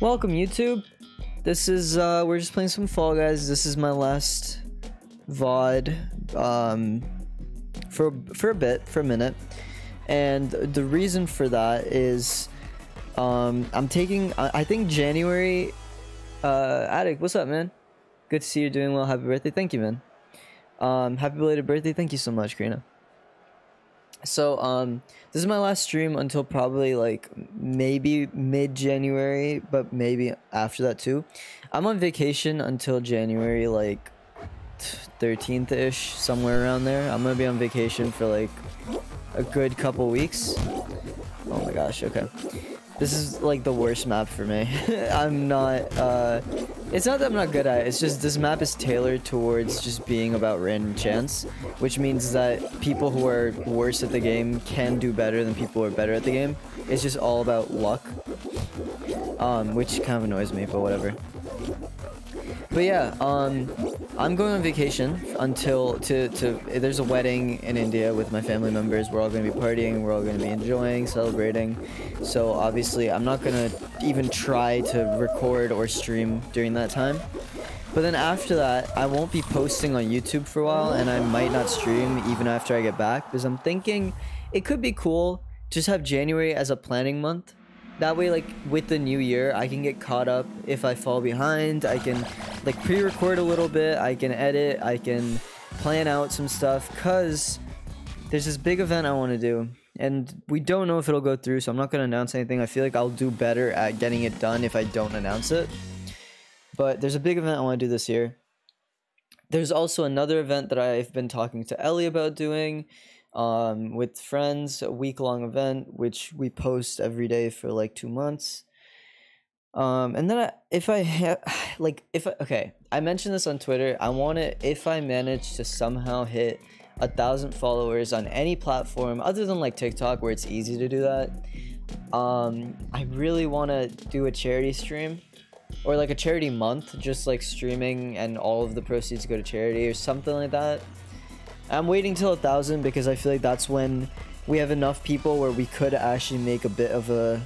Welcome YouTube. This is uh we're just playing some Fall Guys. This is my last VOD um for for a bit, for a minute. And the reason for that is um I'm taking I, think January uh Attic, what's up man? Good to see you doing well. Happy birthday. Thank you, man. Um happy belated birthday. Thank you so much, Karina. So um this is my last stream until probably like maybe mid January, but maybe after that too. I'm on vacation until January like 13th ish, somewhere around there. I'm gonna be on vacation for like a good couple weeks. Oh my gosh, okay. This is like the worst map for me. I'm not, uh, it's not that I'm not good at it, it's just this map is tailored towards just being about random chance, which means that people who are worse at the game can do better than people who are better at the game. It's just all about luck, um, which kind of annoys me, but whatever. But yeah, um, I'm going on vacation until to to there's a wedding in India with my family members. We're all going to be partying. We're all going to be enjoying, celebrating. So obviously, I'm not going to even try to record or stream during that time. But then after that, I won't be posting on YouTube for a while, and I might not stream even after I get back because I'm thinking it could be cool just have January as a planning month that way like with the new year i can get caught up. If i fall behind i can like pre-record a little bit. I can edit. I can plan out some stuff. Because there's this big event i want to do and we don't know if it'll go through so i'm not going to announce anything. I feel like i'll do better at getting it done if i don't announce it. But there's a big event i want to do this year. There's also another event that i've been talking to ellie about doing um, with friends, a week long event, which we post every day for like two months. Um, and then I, if I have, like, if I, okay, I mentioned this on Twitter. I want to, if I manage to somehow hit a thousand followers on any platform other than like TikTok, where it's easy to do that, um, I really want to do a charity stream or like a charity month, just like streaming and all of the proceeds go to charity or something like that. I'm waiting till a thousand because I feel like that's when we have enough people where we could actually make a bit of a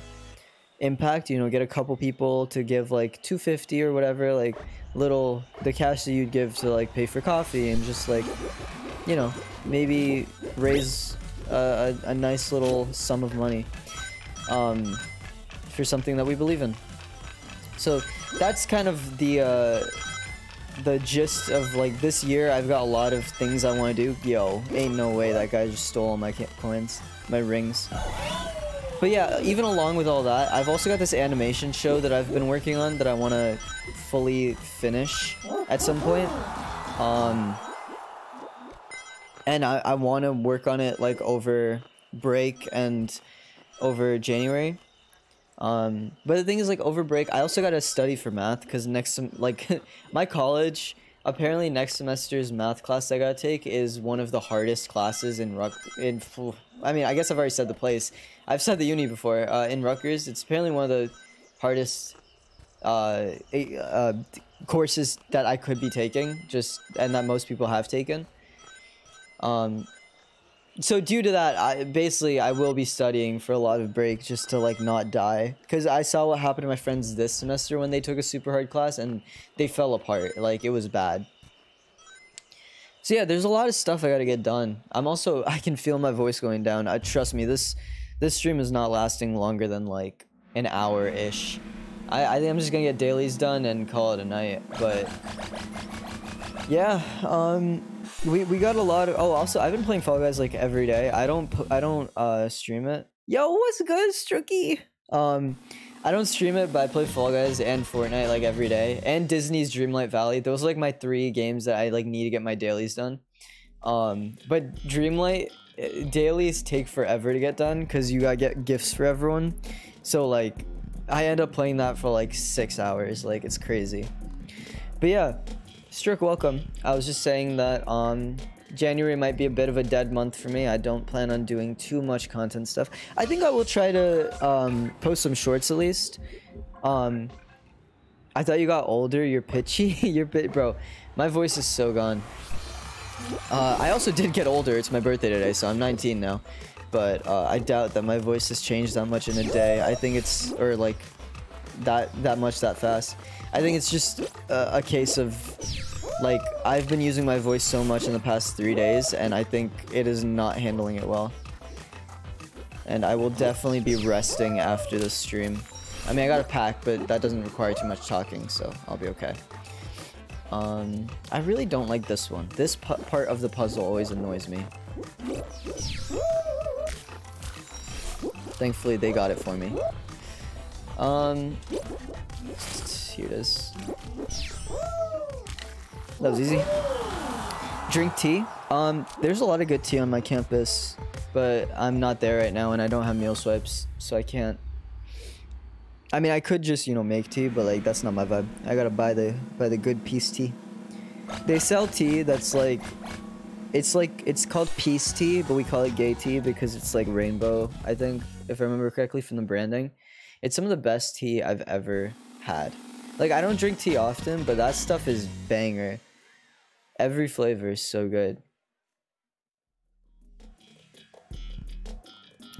impact you know get a couple people to give like 250 or whatever like little the cash that you'd give to like pay for coffee and just like you know maybe raise a, a, a nice little sum of money um, for something that we believe in. So that's kind of the uh, the gist of like this year I've got a lot of things I want to do. Yo, ain't no way that guy just stole all my coins, my rings. But yeah, even along with all that, I've also got this animation show that I've been working on that I want to fully finish at some point. Um, and I, I want to work on it like over break and over January. Um, but the thing is, like, over break, I also got to study for math because next, sem- like, my college, apparently next semester's math class I got to take is one of the hardest classes in Ruck, in, I mean, I guess I've already said the place. I've said the uni before, uh, in Rutgers. It's apparently one of the hardest, uh, uh, courses that I could be taking, just, and that most people have taken. Um, so due to that, I basically I will be studying for a lot of break just to like not die because I saw what happened to my friends this semester when they took a super hard class and they fell apart. Like it was bad. So yeah, there's a lot of stuff I gotta get done. I'm also I can feel my voice going down. I trust me this this stream is not lasting longer than like an hour ish. I I think I'm just gonna get dailies done and call it a night. But yeah, um. We we got a lot of oh also I've been playing Fall Guys like every day. I don't I don't uh stream it. Yo, what's good, Strooky? Um I don't stream it, but I play Fall Guys and Fortnite like every day. And Disney's Dreamlight Valley. Those are like my three games that I like need to get my dailies done. Um but Dreamlight eh, dailies take forever to get done because you gotta get gifts for everyone. So like I end up playing that for like six hours. Like it's crazy. But yeah, Strick, welcome. I was just saying that um, January might be a bit of a dead month for me. I don't plan on doing too much content stuff. I think I will try to um, post some shorts at least. Um, I thought you got older. You're pitchy. You're bit, bro. My voice is so gone. Uh, I also did get older. It's my birthday today, so I'm 19 now. But uh, I doubt that my voice has changed that much in a day. I think it's or like that that much that fast. I think it's just a, a case of like I've been using my voice so much in the past three days, and I think it is not handling it well. And I will definitely be resting after this stream. I mean, I got a pack, but that doesn't require too much talking, so I'll be okay. Um, I really don't like this one. This part of the puzzle always annoys me. Thankfully, they got it for me. Um, here it is. That was easy. Drink tea. Um, there's a lot of good tea on my campus, but I'm not there right now and I don't have meal swipes, so I can't. I mean, I could just, you know, make tea, but like that's not my vibe. I gotta buy the buy the good peace tea. They sell tea that's like it's like it's called peace tea, but we call it gay tea because it's like rainbow, I think, if I remember correctly from the branding. It's some of the best tea I've ever had. Like I don't drink tea often, but that stuff is banger. Every flavor is so good.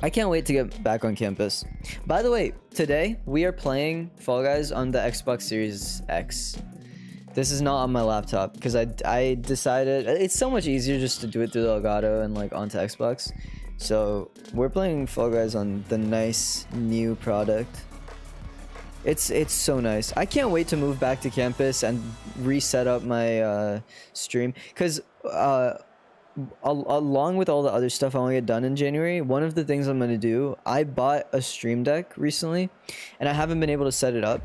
I can't wait to get back on campus. By the way, today we are playing Fall Guys on the Xbox Series X. This is not on my laptop because I, I decided it's so much easier just to do it through the Elgato and like onto Xbox. So we're playing Fall Guys on the nice new product. It's it's so nice. I can't wait to move back to campus and reset up my uh, stream. Because uh, al along with all the other stuff I want to get done in January, one of the things I'm gonna do, I bought a Stream Deck recently, and I haven't been able to set it up,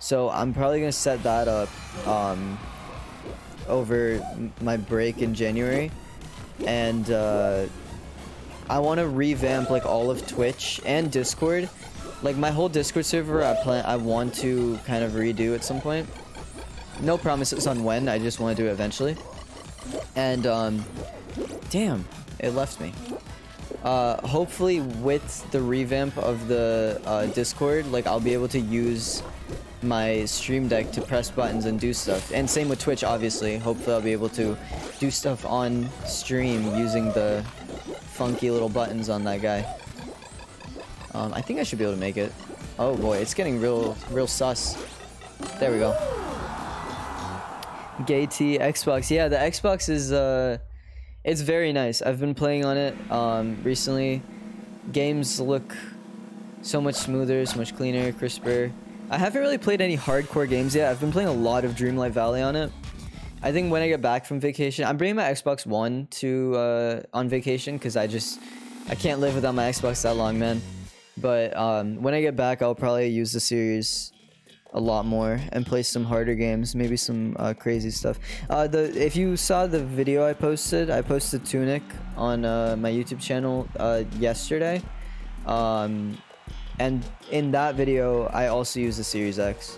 so I'm probably gonna set that up um, over my break in January, and uh, I want to revamp like all of Twitch and Discord like my whole Discord server, I plan, I want to kind of redo at some point. No promises on when. I just want to do it eventually. And um, damn, it left me. Uh, hopefully with the revamp of the uh, Discord, like I'll be able to use my stream deck to press buttons and do stuff. And same with Twitch, obviously. Hopefully I'll be able to do stuff on stream using the funky little buttons on that guy. Um, I think I should be able to make it. Oh boy, it's getting real, real sus. There we go. Gay T Xbox. Yeah, the Xbox is, uh, it's very nice. I've been playing on it, um, recently. Games look so much smoother, so much cleaner, crisper. I haven't really played any hardcore games yet. I've been playing a lot of Dreamlight Valley on it. I think when I get back from vacation, I'm bringing my Xbox One to, uh, on vacation because I just, I can't live without my Xbox that long, man. But um, when I get back, I'll probably use the series a lot more and play some harder games, maybe some uh, crazy stuff. Uh, the if you saw the video I posted, I posted Tunic on uh, my YouTube channel uh, yesterday, um, and in that video, I also use the Series X.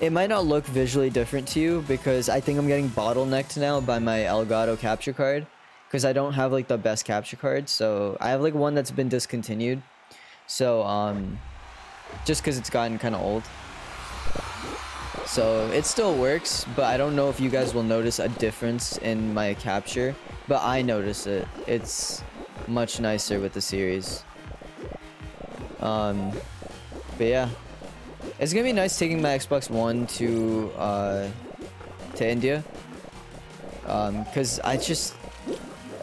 It might not look visually different to you because I think I'm getting bottlenecked now by my Elgato capture card because I don't have like the best capture card. So I have like one that's been discontinued. So um, just because it's gotten kind of old. So it still works, but I don't know if you guys will notice a difference in my capture. But I notice it. It's much nicer with the series. Um, but yeah, it's gonna be nice taking my Xbox One to uh, to India. Um, cause I just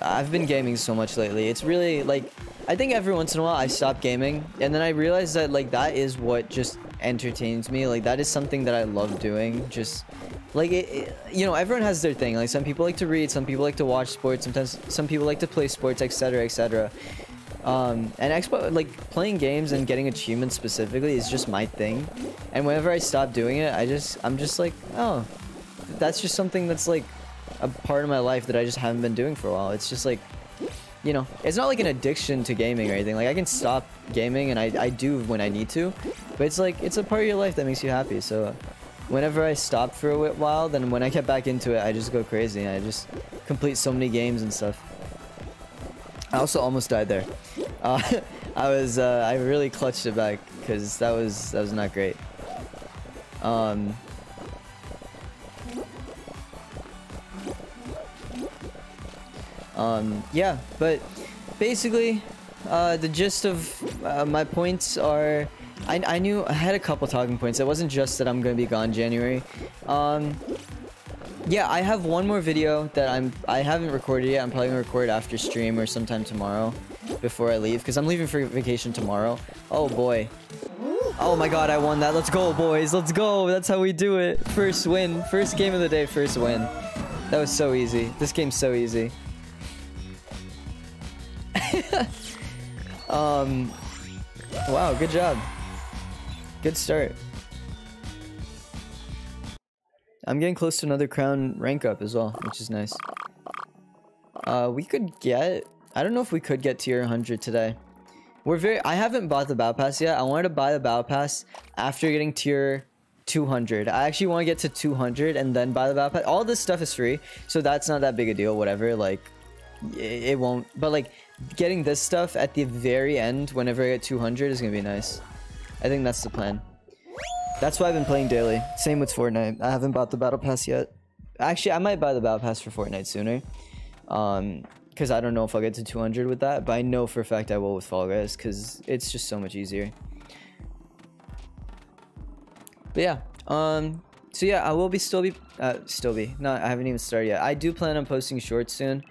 I've been gaming so much lately. It's really like I think every once in a while I stop gaming and then I realize that like that is what just entertains me. Like that is something that I love doing. Just like it, it, you know, everyone has their thing. Like some people like to read, some people like to watch sports, sometimes some people like to play sports, etc., etc. Um, and expo like playing games and getting achievements specifically is just my thing. And whenever I stop doing it, I just I'm just like, oh, that's just something that's like a part of my life that I just haven't been doing for a while. It's just like, you know, it's not like an addiction to gaming or anything. Like I can stop gaming and I, I do when I need to, but it's like, it's a part of your life that makes you happy. So whenever I stop for a while, then when I get back into it, I just go crazy I just complete so many games and stuff. I also almost died there. Uh, I was, uh, I really clutched it back because that was, that was not great. Um, Um, yeah, but basically, uh, the gist of uh, my points are I, I knew I had a couple talking points. It wasn't just that I'm gonna be gone January. Um, yeah, I have one more video that I'm I haven't recorded yet. I'm probably gonna record after stream or sometime tomorrow before I leave because I'm leaving for vacation tomorrow. Oh boy. Oh my god, I won that. Let's go, boys. Let's go. That's how we do it. First win. First game of the day, first win. That was so easy. This game's so easy. Um Wow, good job. Good start. I'm getting close to another crown rank up as well, which is nice. Uh, we could get... I don't know if we could get tier 100 today. We're very... I haven't bought the battle pass yet. I wanted to buy the battle pass after getting tier 200. I actually want to get to 200 and then buy the battle pass. All this stuff is free, so that's not that big a deal, whatever. Like, it, it won't... But, like, getting this stuff at the very end, whenever I get 200, is going to be nice. I think that's the plan. That's why I've been playing daily. Same with Fortnite. I haven't bought the battle pass yet. Actually, I might buy the battle pass for Fortnite sooner. Um, because I don't know if I'll get to 200 with that, but I know for a fact I will with Fall Guys because it's just so much easier. But yeah, um, so yeah, I will be still be uh, still be. No, I haven't even started yet. I do plan on posting shorts soon.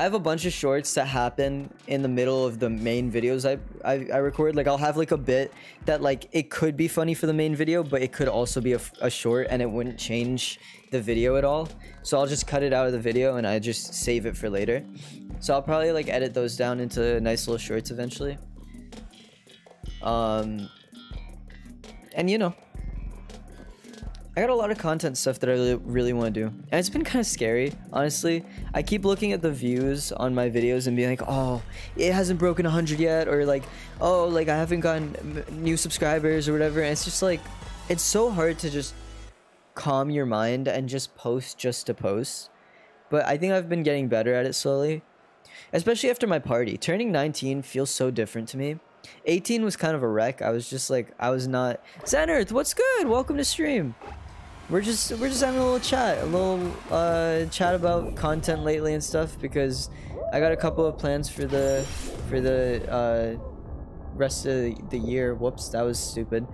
I have a bunch of shorts that happen in the middle of the main videos I, I, I, record. Like, I'll have, like, a bit that, like, it could be funny for the main video, but it could also be a, a short, and it wouldn't change the video at all. So I'll just cut it out of the video, and I just save it for later. So I'll probably, like, edit those down into nice little shorts eventually. Um, and, you know, I got a lot of content stuff that I really, really want to do. And it's been kind of scary, honestly. I keep looking at the views on my videos and being like, oh, it hasn't broken 100 yet. Or like, oh, like I haven't gotten new subscribers or whatever. And it's just like, it's so hard to just calm your mind and just post just to post. But I think I've been getting better at it slowly. Especially after my party. Turning 19 feels so different to me. 18 was kind of a wreck. I was just like, I was not... Xenerth, what's good? Welcome to stream. We're just we're just having a little chat, a little uh, chat about content lately and stuff because I got a couple of plans for the for the uh, rest of the year. Whoops, that was stupid.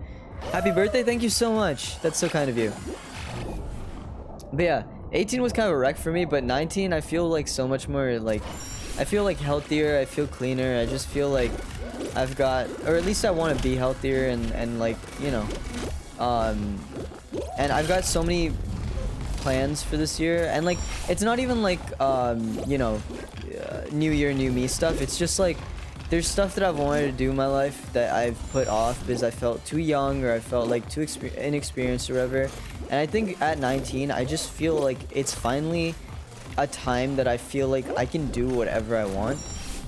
Happy birthday! Thank you so much. That's so kind of you. But yeah, 18 was kind of a wreck for me, but 19 I feel like so much more like I feel like healthier. I feel cleaner. I just feel like I've got, or at least I want to be healthier and and like you know, um, and I've got so many plans for this year. And like it's not even like um you know uh, new year new me stuff. It's just like there's stuff that I've wanted to do in my life that I've put off because I felt too young or I felt like too inexperienced or whatever. And I think at 19 I just feel like it's finally a time that I feel like I can do whatever I want.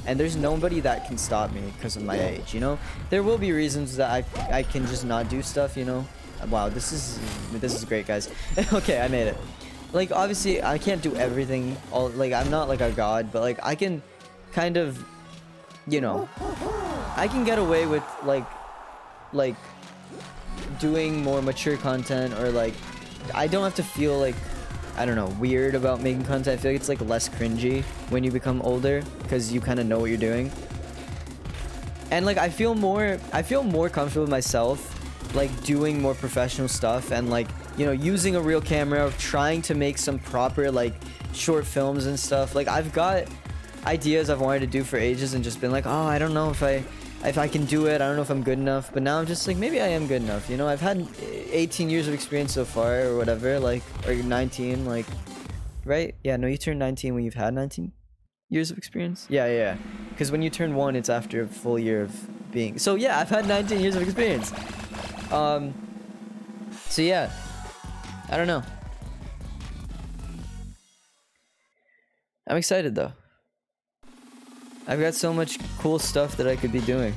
And there's nobody that can stop me because of my age you know? There will be reasons that I, I can just not do stuff you know Wow, this is this is great, guys. okay, I made it. Like, obviously, I can't do everything. All like, I'm not like a god, but like, I can kind of, you know, I can get away with like, like, doing more mature content or like, I don't have to feel like, I don't know, weird about making content. I feel like it's like less cringy when you become older because you kind of know what you're doing. And like, I feel more, I feel more comfortable with myself like doing more professional stuff and like you know using a real camera trying to make some proper like short films and stuff. Like i've got ideas i've wanted to do for ages and just been like oh i don't know if i if i can do it. I don't know if i'm good enough. But now i'm just like maybe i am good enough. You know i've had 18 years of experience so far or whatever like or 19 like right? Yeah no you turn 19 when you've had 19 years of experience? Yeah yeah because when you turn one it's after a full year of being so yeah i've had 19 years of experience um, so yeah, I don't know. I'm excited though. I've got so much cool stuff that I could be doing.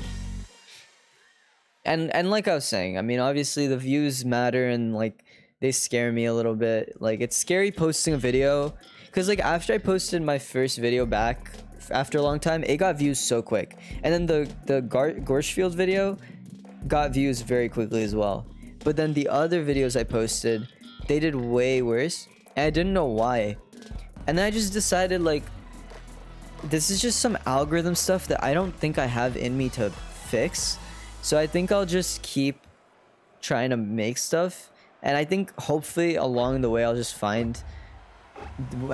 And and like I was saying, I mean obviously the views matter and like they scare me a little bit. Like it's scary posting a video cuz like after I posted my first video back after a long time, it got views so quick. And then the the Gar Gorshfield video got views very quickly as well. But then the other videos I posted, they did way worse. And I didn't know why. And then I just decided like, this is just some algorithm stuff that I don't think I have in me to fix. So I think I'll just keep trying to make stuff and i think hopefully along the way i'll just find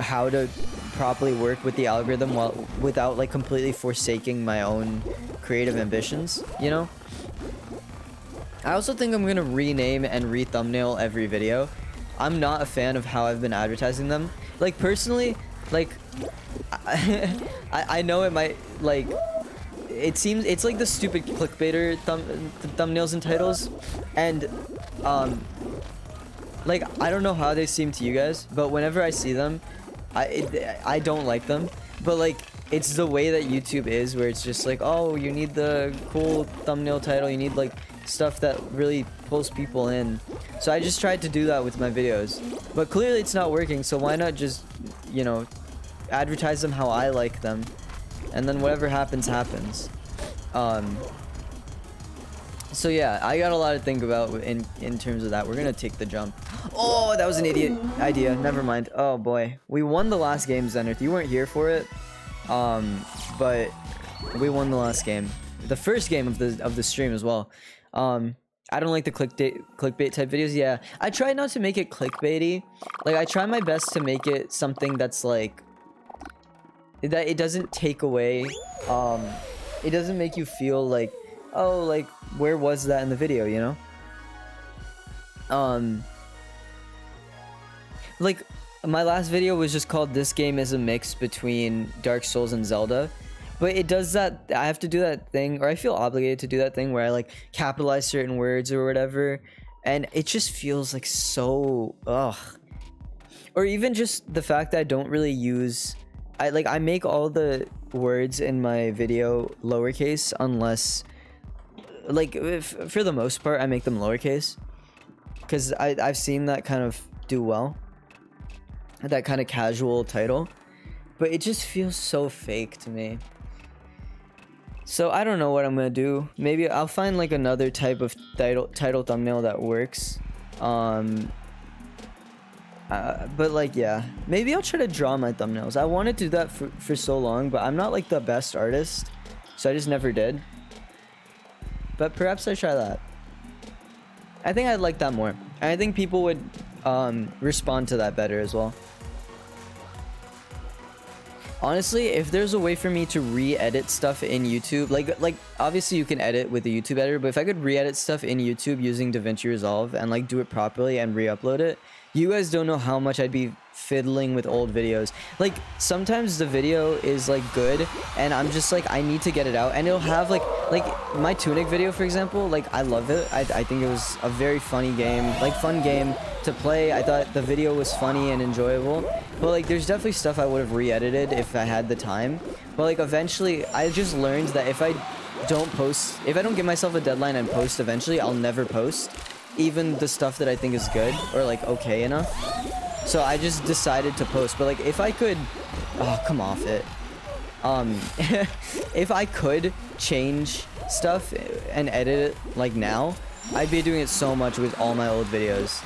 how to properly work with the algorithm while without like completely forsaking my own creative ambitions you know i also think i'm gonna rename and re-thumbnail every video. I'm not a fan of how i've been advertising them. Like personally like I, I know it might like it seems it's like the stupid clickbaiter thumb th thumbnails and titles. And um like I don't know how they seem to you guys but whenever I see them I it, I don't like them. But like it's the way that YouTube is where it's just like oh you need the cool thumbnail title you need like stuff that really pulls people in. So I just tried to do that with my videos. But clearly it's not working so why not just you know advertise them how I like them? And then whatever happens happens. Um so yeah i got a lot to think about in in terms of that. We're gonna take the jump. Oh that was an idiot idea. Never mind. Oh boy. We won the last game zenith. You weren't here for it. Um but we won the last game. The first game of the of the stream as well um I don't like the clickbait clickbait type videos. Yeah, I try not to make it clickbaity. Like I try my best to make it something that's like that it doesn't take away um it doesn't make you feel like oh like where was that in the video you know um like my last video was just called this game is a mix between dark souls and zelda but it does that i have to do that thing or i feel obligated to do that thing where i like capitalize certain words or whatever and it just feels like so ugh. Or even just the fact that i don't really use I like I make all the words in my video lowercase unless like if, for the most part I make them lowercase because I I've seen that kind of do well that kind of casual title. But it just feels so fake to me so I don't know what I'm gonna do. Maybe I'll find like another type of title title thumbnail that works. Um uh, but like yeah. Maybe i'll try to draw my thumbnails. I wanted to do that for, for so long but i'm not like the best artist so i just never did. But perhaps i try that. I think i'd like that more. And i think people would um, respond to that better as well honestly if there's a way for me to re-edit stuff in youtube like like obviously you can edit with the youtube editor but if i could re-edit stuff in youtube using davinci resolve and like do it properly and re-upload it you guys don't know how much I'd be fiddling with old videos. Like, sometimes the video is, like, good, and I'm just, like, I need to get it out, and it'll have, like, like, my Tunic video, for example, like, I love it. I, I think it was a very funny game, like, fun game to play. I thought the video was funny and enjoyable, but, like, there's definitely stuff I would have re-edited if I had the time. But, like, eventually, I just learned that if I don't post, if I don't give myself a deadline and post eventually, I'll never post even the stuff that I think is good or like okay enough. So I just decided to post. But like if I could, oh come off it. Um, if I could change stuff and edit it like now, I'd be doing it so much with all my old videos.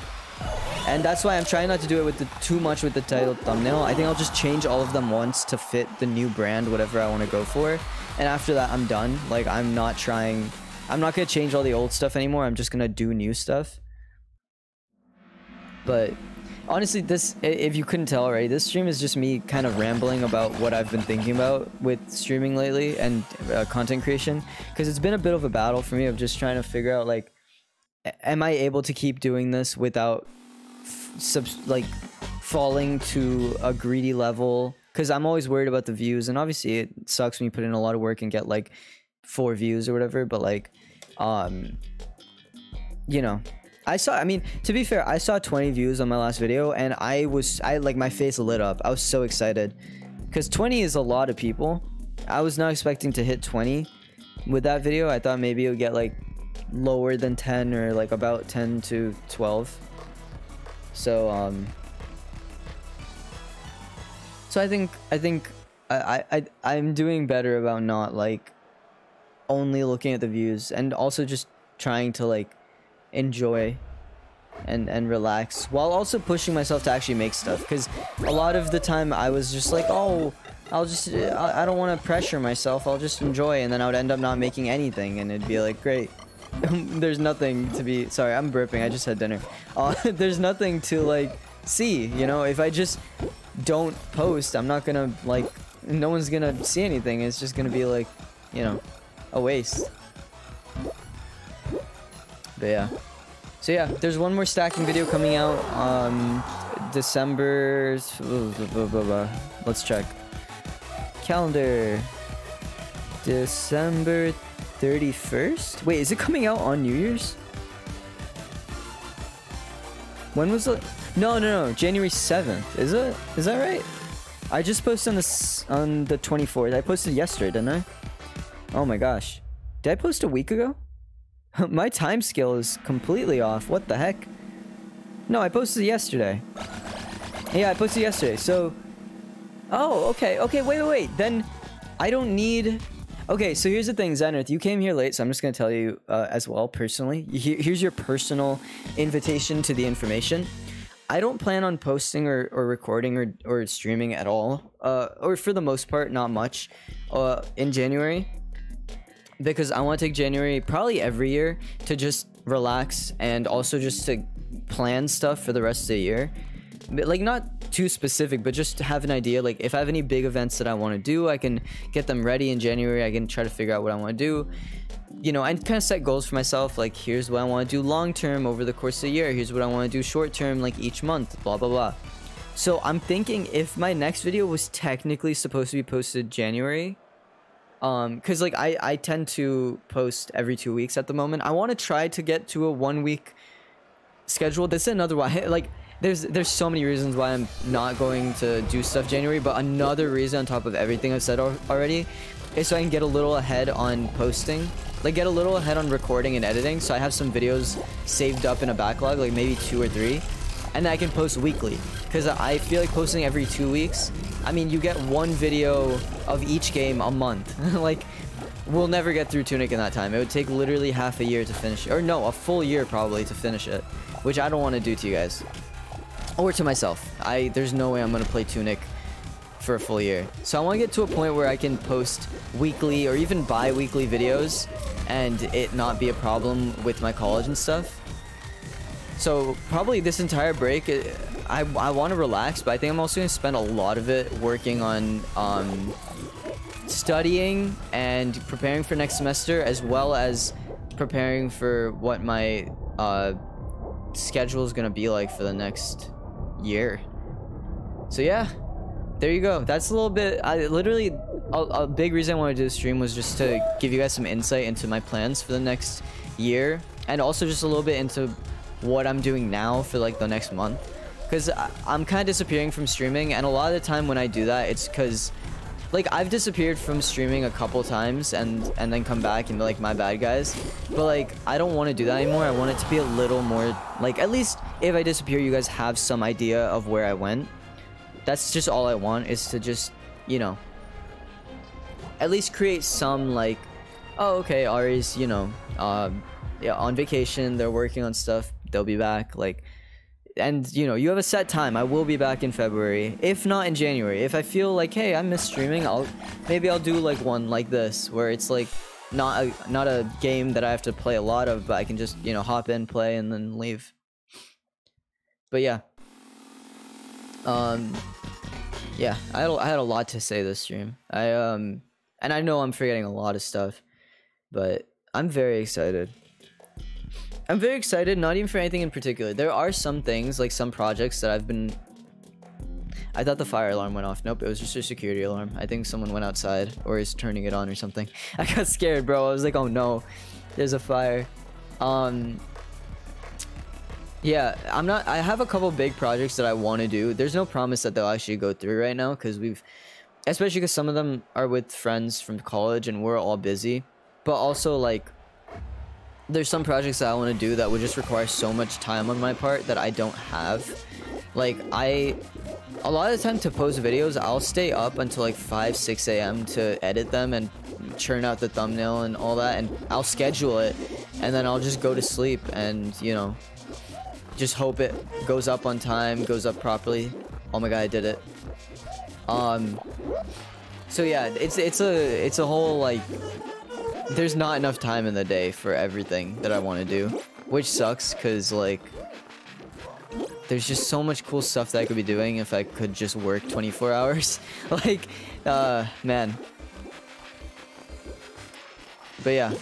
And that's why I'm trying not to do it with the too much with the title thumbnail. I think I'll just change all of them once to fit the new brand, whatever I want to go for. And after that, I'm done. Like, I'm not trying I'm not gonna change all the old stuff anymore. I'm just gonna do new stuff. But honestly, this if you couldn't tell already, this stream is just me kind of rambling about what I've been thinking about with streaming lately and uh, content creation. Because it's been a bit of a battle for me of just trying to figure out like, am I able to keep doing this without like falling to a greedy level? Because I'm always worried about the views, and obviously it sucks when you put in a lot of work and get like four views or whatever but like um you know i saw i mean to be fair i saw 20 views on my last video and i was i like my face lit up. I was so excited. Because 20 is a lot of people. I was not expecting to hit 20 with that video. I thought maybe it would get like lower than 10 or like about 10 to 12 so um so i think i think I, I i'm doing better about not like only looking at the views and also just trying to like enjoy and and relax while also pushing myself to actually make stuff. Because a lot of the time I was just like oh I'll just I, I don't want to pressure myself. I'll just enjoy and then I would end up not making anything and it'd be like great. There's nothing to be sorry i'm burping i just had dinner. Uh, there's nothing to like see you know? If i just don't post i'm not gonna like no one's gonna see anything. It's just gonna be like you know a waste but yeah so yeah there's one more stacking video coming out on december let's check calendar december 31st? Wait, is it coming out on New Year's? When was it? No, no, no. January 7th. Is it? Is that right? I just posted on the, on the 24th. I posted yesterday, didn't I? Oh my gosh. Did I post a week ago? my time scale is completely off. What the heck? No, I posted yesterday. Yeah, I posted yesterday. So... Oh, okay. Okay, wait, wait, wait. Then I don't need Okay, so here's the thing, Zenith. You came here late, so I'm just going to tell you uh, as well, personally. Here's your personal invitation to the information. I don't plan on posting or, or recording or, or streaming at all, uh, or for the most part, not much, uh, in January. Because I want to take January probably every year to just relax and also just to plan stuff for the rest of the year. But, like, not too specific, but just to have an idea. Like if I have any big events that I want to do, I can get them ready in January. I can try to figure out what I want to do. You know, I kind of set goals for myself. Like here's what I want to do long term over the course of the year. Here's what I want to do short term, like each month. Blah blah blah. So I'm thinking if my next video was technically supposed to be posted January, um, cause like I I tend to post every two weeks at the moment. I want to try to get to a one week schedule. This is another why Like there's there's so many reasons why I'm not going to do stuff January, but another reason on top of everything I've said already is so I can get a little ahead on posting, like get a little ahead on recording and editing. So I have some videos saved up in a backlog, like maybe two or three, and I can post weekly. Because I feel like posting every two weeks. I mean, you get one video of each game a month. like, we'll never get through Tunic in that time. It would take literally half a year to finish, or no, a full year probably to finish it, which I don't want to do to you guys or to myself. I There's no way I'm going to play Tunic for a full year. So I want to get to a point where I can post weekly or even bi-weekly videos and it not be a problem with my college and stuff. So probably this entire break, uh, I, I want to relax, but I think I'm also going to spend a lot of it working on um, studying and preparing for next semester as well as preparing for what my uh, schedule is going to be like for the next year. So yeah, there you go. That's a little bit. I literally a, a big reason I wanted to do stream was just to give you guys some insight into my plans for the next year, and also just a little bit into what I'm doing now for like the next month. Because I'm kind of disappearing from streaming, and a lot of the time when I do that, it's because like I've disappeared from streaming a couple times and and then come back and be like my bad guys. But like I don't want to do that anymore. I want it to be a little more like at least if I disappear you guys have some idea of where I went. That's just all I want is to just you know at least create some like oh okay Aary's you know uh, yeah on vacation they're working on stuff they'll be back like and you know you have a set time. I will be back in february. If not in january. If i feel like hey i miss streaming i'll maybe i'll do like one like this where it's like not a not a game that i have to play a lot of but i can just you know hop in play and then leave. But yeah. Um yeah i had, a, I had a lot to say this stream. I um and i know i'm forgetting a lot of stuff but i'm very excited I'm very excited, not even for anything in particular. There are some things, like some projects that I've been... I thought the fire alarm went off. Nope, it was just a security alarm. I think someone went outside or is turning it on or something. I got scared, bro. I was like, oh no, there's a fire. Um, yeah, I'm not... I have a couple big projects that I want to do. There's no promise that they'll actually go through right now because we've... Especially because some of them are with friends from college and we're all busy. But also, like, there's some projects that I want to do that would just require so much time on my part that I don't have. Like, I... A lot of the time to post videos, I'll stay up until like 5, 6 a.m. to edit them and churn out the thumbnail and all that, and I'll schedule it, and then I'll just go to sleep and, you know, just hope it goes up on time, goes up properly. Oh my god, I did it. Um... So yeah, it's it's a it's a whole like there's not enough time in the day for everything that I want to do, which sucks because like there's just so much cool stuff that I could be doing if I could just work 24 hours. like, uh, man. But yeah.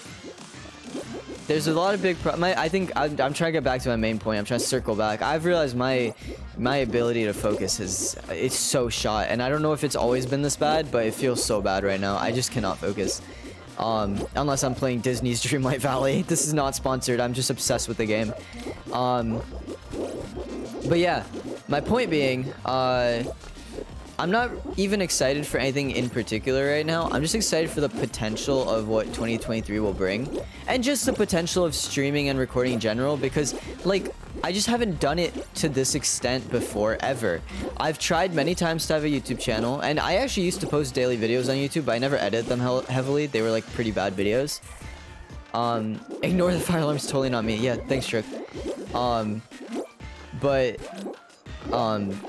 There's a lot of big pro my, I think I'm, I'm, trying to get back to my main point. I'm trying to circle back. I've realized my my ability to focus is it's so shot and I don't know if it's always been this bad, but it feels so bad right now. I just cannot focus. Um, unless I'm playing Disney's Dreamlight Valley. This is not sponsored. I'm just obsessed with the game. Um, but yeah, my point being, uh, I'm not even excited for anything in particular right now. I'm just excited for the potential of what 2023 will bring. And just the potential of streaming and recording in general because, like, I just haven't done it to this extent before, ever. I've tried many times to have a YouTube channel, and I actually used to post daily videos on YouTube, but I never edit them heavily. They were, like, pretty bad videos. Um, ignore the fire alarm's totally not me. Yeah, thanks, Trick. Um, but um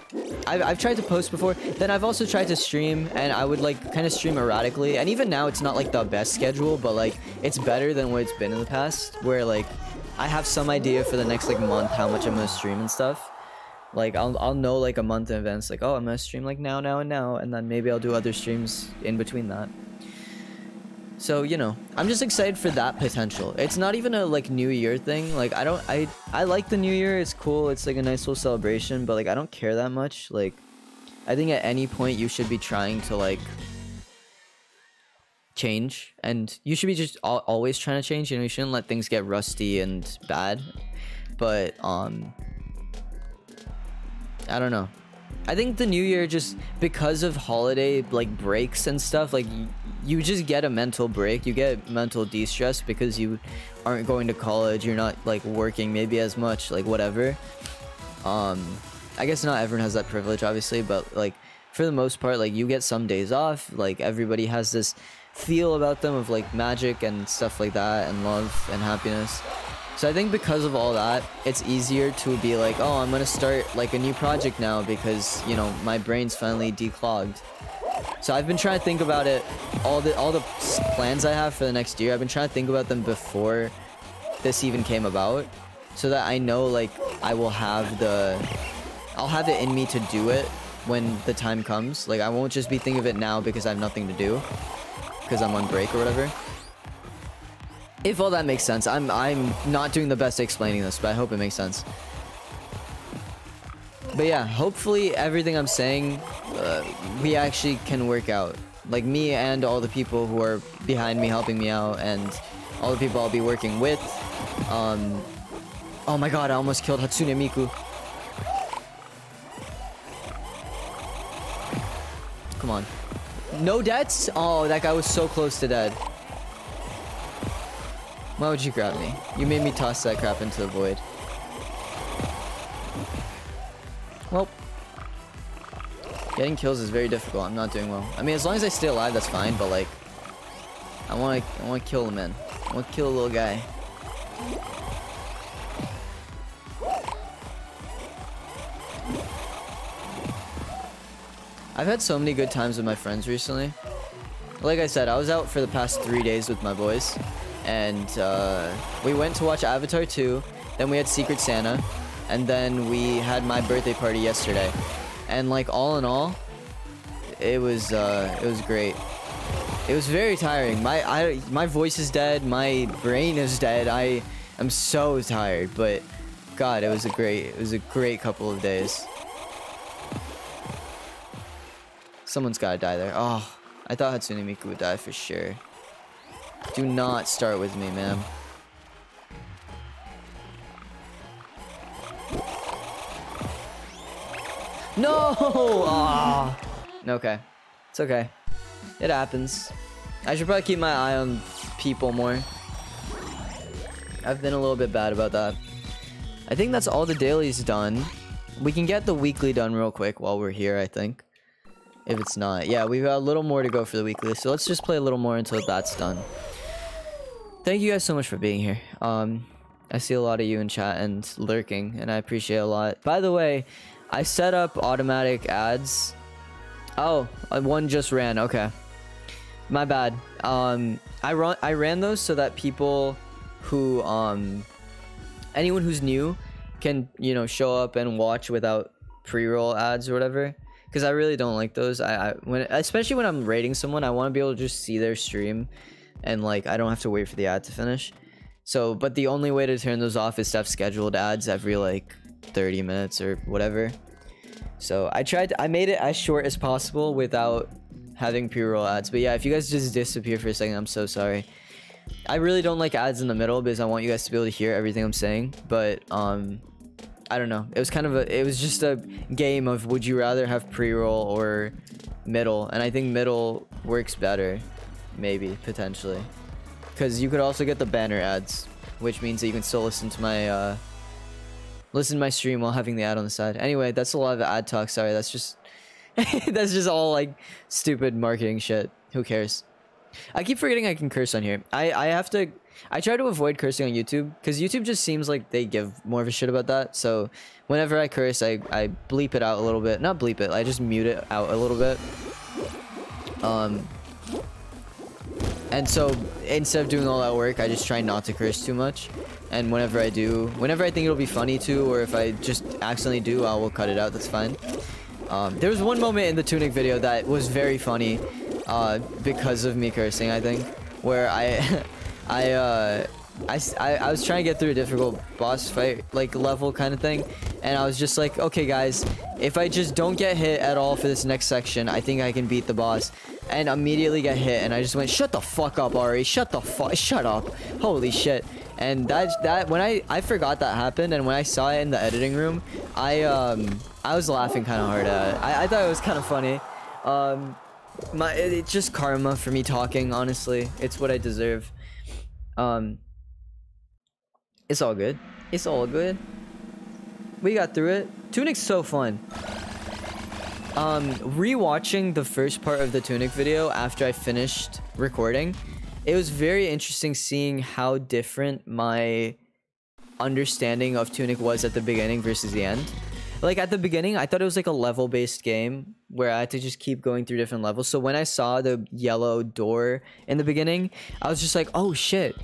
I've, I've tried to post before then I've also tried to stream and I would like kind of stream erratically and even now it's not like the best schedule but like it's better than what it's been in the past where like I have some idea for the next like month how much I'm gonna stream and stuff like I'll, I'll know like a month in advance like oh I'm gonna stream like now now and now and then maybe I'll do other streams in between that so, you know, I'm just excited for that potential. It's not even a like new year thing. Like I don't I I like the new year. It's cool. It's like a nice little celebration, but like I don't care that much. Like I think at any point you should be trying to like change and you should be just al always trying to change. You know, you shouldn't let things get rusty and bad. But um I don't know. I think the new year just because of holiday like breaks and stuff like you just get a mental break. You get mental de-stress because you aren't going to college. You're not like working maybe as much, like whatever. Um, I guess not everyone has that privilege, obviously, but like for the most part, like you get some days off. Like everybody has this feel about them of like magic and stuff like that, and love and happiness. So I think because of all that, it's easier to be like, oh, I'm gonna start like a new project now because you know my brain's finally declogged. So I've been trying to think about it, all the all the plans I have for the next year. I've been trying to think about them before this even came about, so that I know like I will have the, I'll have it in me to do it when the time comes. Like I won't just be thinking of it now because I have nothing to do, because I'm on break or whatever. If all that makes sense, I'm I'm not doing the best explaining this, but I hope it makes sense. But yeah, hopefully everything I'm saying, uh, we actually can work out. Like me and all the people who are behind me helping me out and all the people I'll be working with. Um, oh my god, I almost killed Hatsune Miku. Come on. No deaths? Oh, that guy was so close to dead. Why would you grab me? You made me toss that crap into the void. Well, getting kills is very difficult. I'm not doing well. I mean, as long as I stay alive, that's fine. But like, I want to, I want to kill the man. I want to kill a little guy. I've had so many good times with my friends recently. Like I said, I was out for the past three days with my boys. And uh, we went to watch Avatar 2. Then we had Secret Santa and then we had my birthday party yesterday and like all in all it was uh it was great it was very tiring my i my voice is dead my brain is dead i am so tired but god it was a great it was a great couple of days someone's gotta die there oh i thought hatsune miku would die for sure do not start with me man No! Ah. Okay. It's okay. It happens. I should probably keep my eye on people more. I've been a little bit bad about that. I think that's all the dailies done. We can get the weekly done real quick while we're here, I think. If it's not. Yeah, we've got a little more to go for the weekly, so let's just play a little more until that's done. Thank you guys so much for being here. Um, I see a lot of you in chat and lurking, and I appreciate a lot. By the way, I set up automatic ads. Oh, uh, one just ran. Okay. My bad. Um, I run I ran those so that people who um anyone who's new can you know show up and watch without pre-roll ads or whatever. Because I really don't like those. I, I when especially when I'm rating someone, I want to be able to just see their stream, and like I don't have to wait for the ad to finish. So, but the only way to turn those off is to have scheduled ads every like 30 minutes or whatever. So I tried, to, I made it as short as possible without having pre-roll ads. But yeah, if you guys just disappear for a second, I'm so sorry. I really don't like ads in the middle because I want you guys to be able to hear everything I'm saying. But um, I don't know. It was kind of a, it was just a game of would you rather have pre-roll or middle, and I think middle works better, maybe potentially, because you could also get the banner ads, which means that you can still listen to my uh, listen to my stream while having the ad on the side. Anyway, that's a lot of ad talk. Sorry, that's just that's just all like stupid marketing shit. Who cares? I keep forgetting I can curse on here. I I have to. I try to avoid cursing on YouTube because YouTube just seems like they give more of a shit about that. So whenever I curse, I I bleep it out a little bit. Not bleep it. I just mute it out a little bit. Um. And so instead of doing all that work, I just try not to curse too much. And whenever I do, whenever I think it'll be funny to, or if I just accidentally do, I will cut it out. That's fine. Um, there was one moment in the Tunic video that was very funny uh, because of me cursing, I think, where I, I, uh, I, I, I was trying to get through a difficult boss fight, like level kind of thing, and I was just like, okay guys, if I just don't get hit at all for this next section, I think I can beat the boss, and immediately get hit, and I just went, shut the fuck up, Aary, shut the fuck, shut up, holy shit. And that that when I I forgot that happened, and when I saw it in the editing room, I um I was laughing kind of hard at it. I, I thought it was kind of funny. Um, my it's just karma for me talking. Honestly, it's what I deserve. Um, it's all good. It's all good. We got through it. Tunic's so fun. Um, rewatching the first part of the Tunic video after I finished recording, it was very interesting seeing how different my understanding of Tunic was at the beginning versus the end. Like at the beginning, I thought it was like a level based game where I had to just keep going through different levels. So when I saw the yellow door in the beginning, I was just like, oh shit.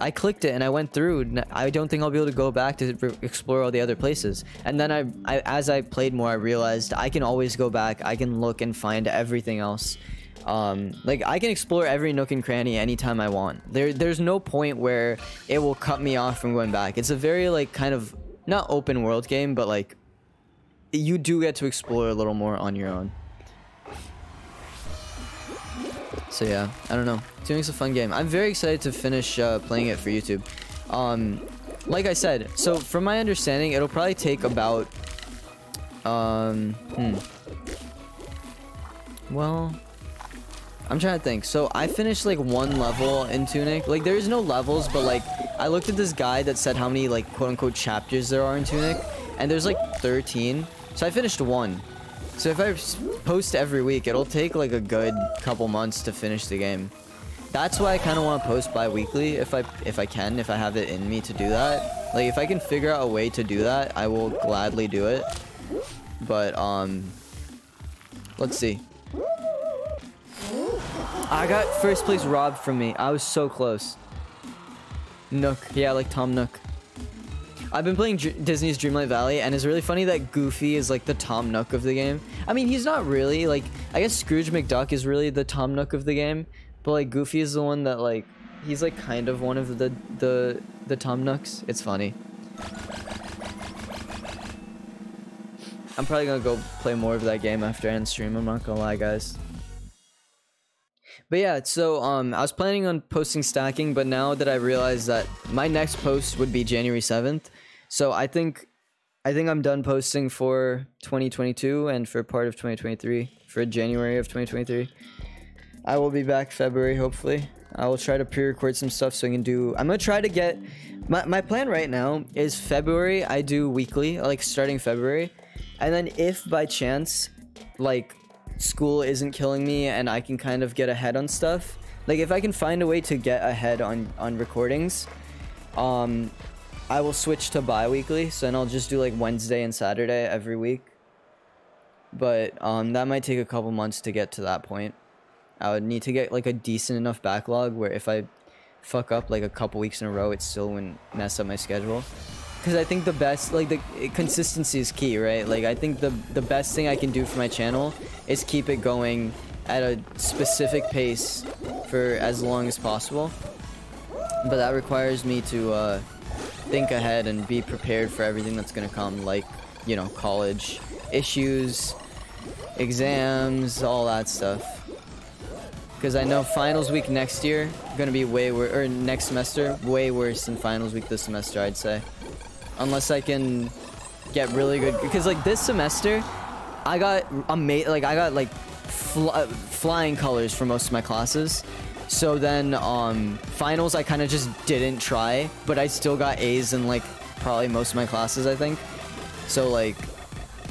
I clicked it and I went through. I don't think I'll be able to go back to explore all the other places. And then I, I, as I played more, I realized I can always go back. I can look and find everything else. Um, like I can explore every nook and cranny anytime I want. There, there's no point where it will cut me off from going back. It's a very like kind of not open world game, but like you do get to explore a little more on your own. So yeah, I don't know. Tunic's a fun game. I'm very excited to finish uh, playing it for YouTube. Um, like I said, so from my understanding, it'll probably take about, um, hmm. Well, I'm trying to think. So I finished like one level in Tunic. Like there's no levels, but like I looked at this guide that said how many like quote unquote chapters there are in Tunic, and there's like 13. So I finished one. So if I post every week, it'll take like a good couple months to finish the game. That's why I kind of want to post bi-weekly if I if I can, if I have it in me to do that. Like if I can figure out a way to do that, I will gladly do it. But um let's see. I got first place robbed from me. I was so close. Nook. Yeah, like Tom Nook. I've been playing Disney's Dreamlight Valley, and it's really funny that Goofy is like the Tom Nook of the game. I mean, he's not really like. I guess Scrooge McDuck is really the Tom Nook of the game, but like Goofy is the one that like he's like kind of one of the the the Tom Nooks. It's funny. I'm probably gonna go play more of that game after I end stream. I'm not gonna lie, guys. But yeah, so um, I was planning on posting stacking, but now that I realized that my next post would be January 7th, so I think I think I'm done posting for 2022 and for part of 2023 for January of 2023. I will be back February hopefully. I will try to pre-record some stuff so I can do I'm gonna try to get my, my plan right now is February I do weekly like starting February and then if by chance like school isn't killing me and I can kind of get ahead on stuff. Like if I can find a way to get ahead on on recordings, um I will switch to bi-weekly, so then I'll just do like Wednesday and Saturday every week. But um that might take a couple months to get to that point. I would need to get like a decent enough backlog where if I fuck up like a couple weeks in a row, it still wouldn't mess up my schedule. Because I think the best, like the consistency is key, right? Like I think the the best thing I can do for my channel is keep it going at a specific pace for as long as possible. But that requires me to uh, think ahead and be prepared for everything that's gonna come, like you know, college issues, exams, all that stuff. Because I know finals week next year gonna be way worse, or next semester way worse than finals week this semester. I'd say, unless I can get really good. Because like this semester, I got amazing. Like I got like fl flying colors for most of my classes. So then um, finals, I kind of just didn't try, but I still got A's in like probably most of my classes. I think. So like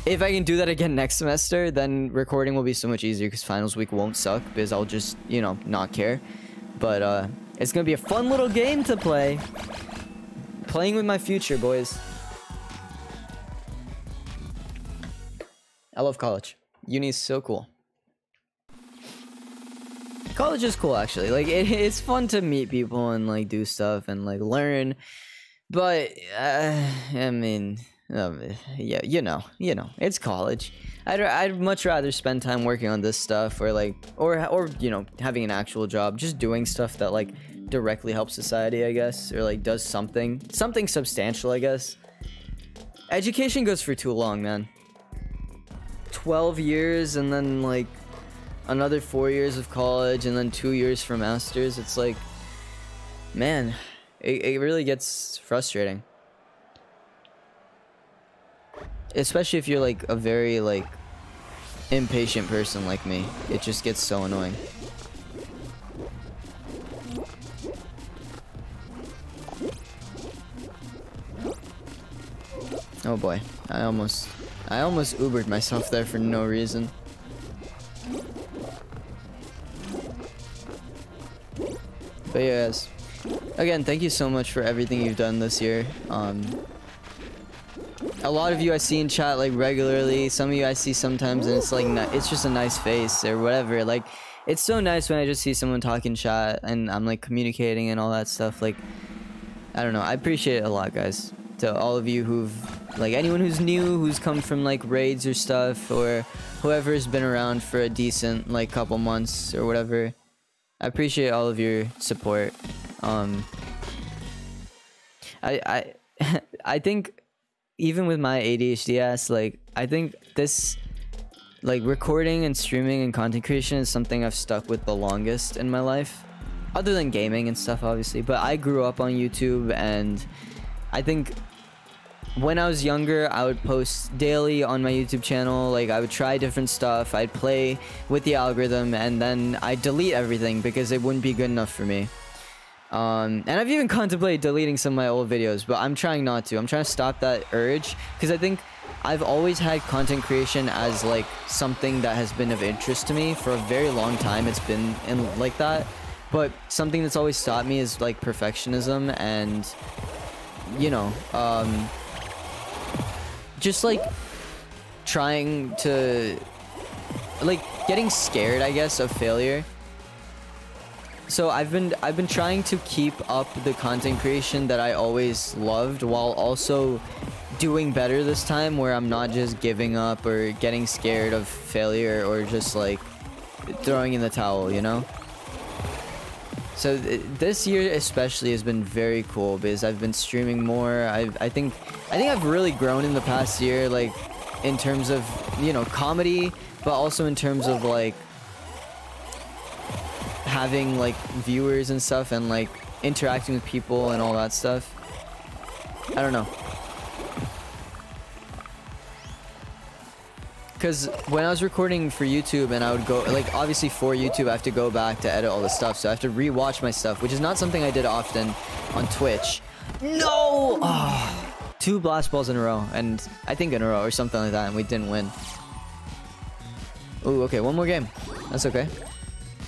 if I can do that again next semester, then recording will be so much easier because finals week won't suck because I'll just, you know, not care. But uh, it's going to be a fun little game to play. Playing with my future, boys. I love college. Uni is so cool. College is cool, actually. Like, it, it's fun to meet people and, like, do stuff and, like, learn. But, uh, I mean, um, yeah, you know, you know, it's college. I'd, I'd much rather spend time working on this stuff or like, or, or, you know, having an actual job, just doing stuff that like directly helps society, I guess, or like does something, something substantial, I guess. Education goes for too long, man. 12 years and then like another four years of college and then two years for masters. It's like, man, it, it really gets frustrating especially if you're like a very like impatient person like me it just gets so annoying oh boy I almost I almost ubered myself there for no reason but yes again thank you so much for everything you've done this year um a lot of you I see in chat like regularly. Some of you I see sometimes, and it's like it's just a nice face or whatever. Like it's so nice when I just see someone talking chat and I'm like communicating and all that stuff. Like I don't know. I appreciate it a lot, guys. To all of you who've like anyone who's new, who's come from like raids or stuff, or whoever's been around for a decent like couple months or whatever. I appreciate all of your support. Um, I I I think even with my ADHD ass, like I think this like recording and streaming and content creation is something I've stuck with the longest in my life. Other than gaming and stuff obviously, but I grew up on YouTube and I think when I was younger, I would post daily on my YouTube channel. Like, I would try different stuff. I'd play with the algorithm, and then I'd delete everything because it wouldn't be good enough for me. Um, and I've even contemplated deleting some of my old videos, but I'm trying not to. I'm trying to stop that urge because I think I've always had content creation as like something that has been of interest to me for a very long time. It's been in like that, but something that's always stopped me is like perfectionism and you know, um, just like trying to like getting scared, I guess, of failure so I've been I've been trying to keep up the content creation that I always loved while also doing better this time where I'm not just giving up or getting scared of failure or just like throwing in the towel, you know? So th this year especially has been very cool because I've been streaming more. I I think I think I've really grown in the past year like in terms of, you know, comedy, but also in terms of like having like viewers and stuff and like interacting with people and all that stuff. I don't know. Because when I was recording for YouTube and I would go, like obviously for YouTube I have to go back to edit all the stuff. So I have to rewatch my stuff, which is not something I did often on Twitch. No! Oh, two blast balls in a row, and I think in a row or something like that, and we didn't win. Ooh, okay, one more game. That's okay.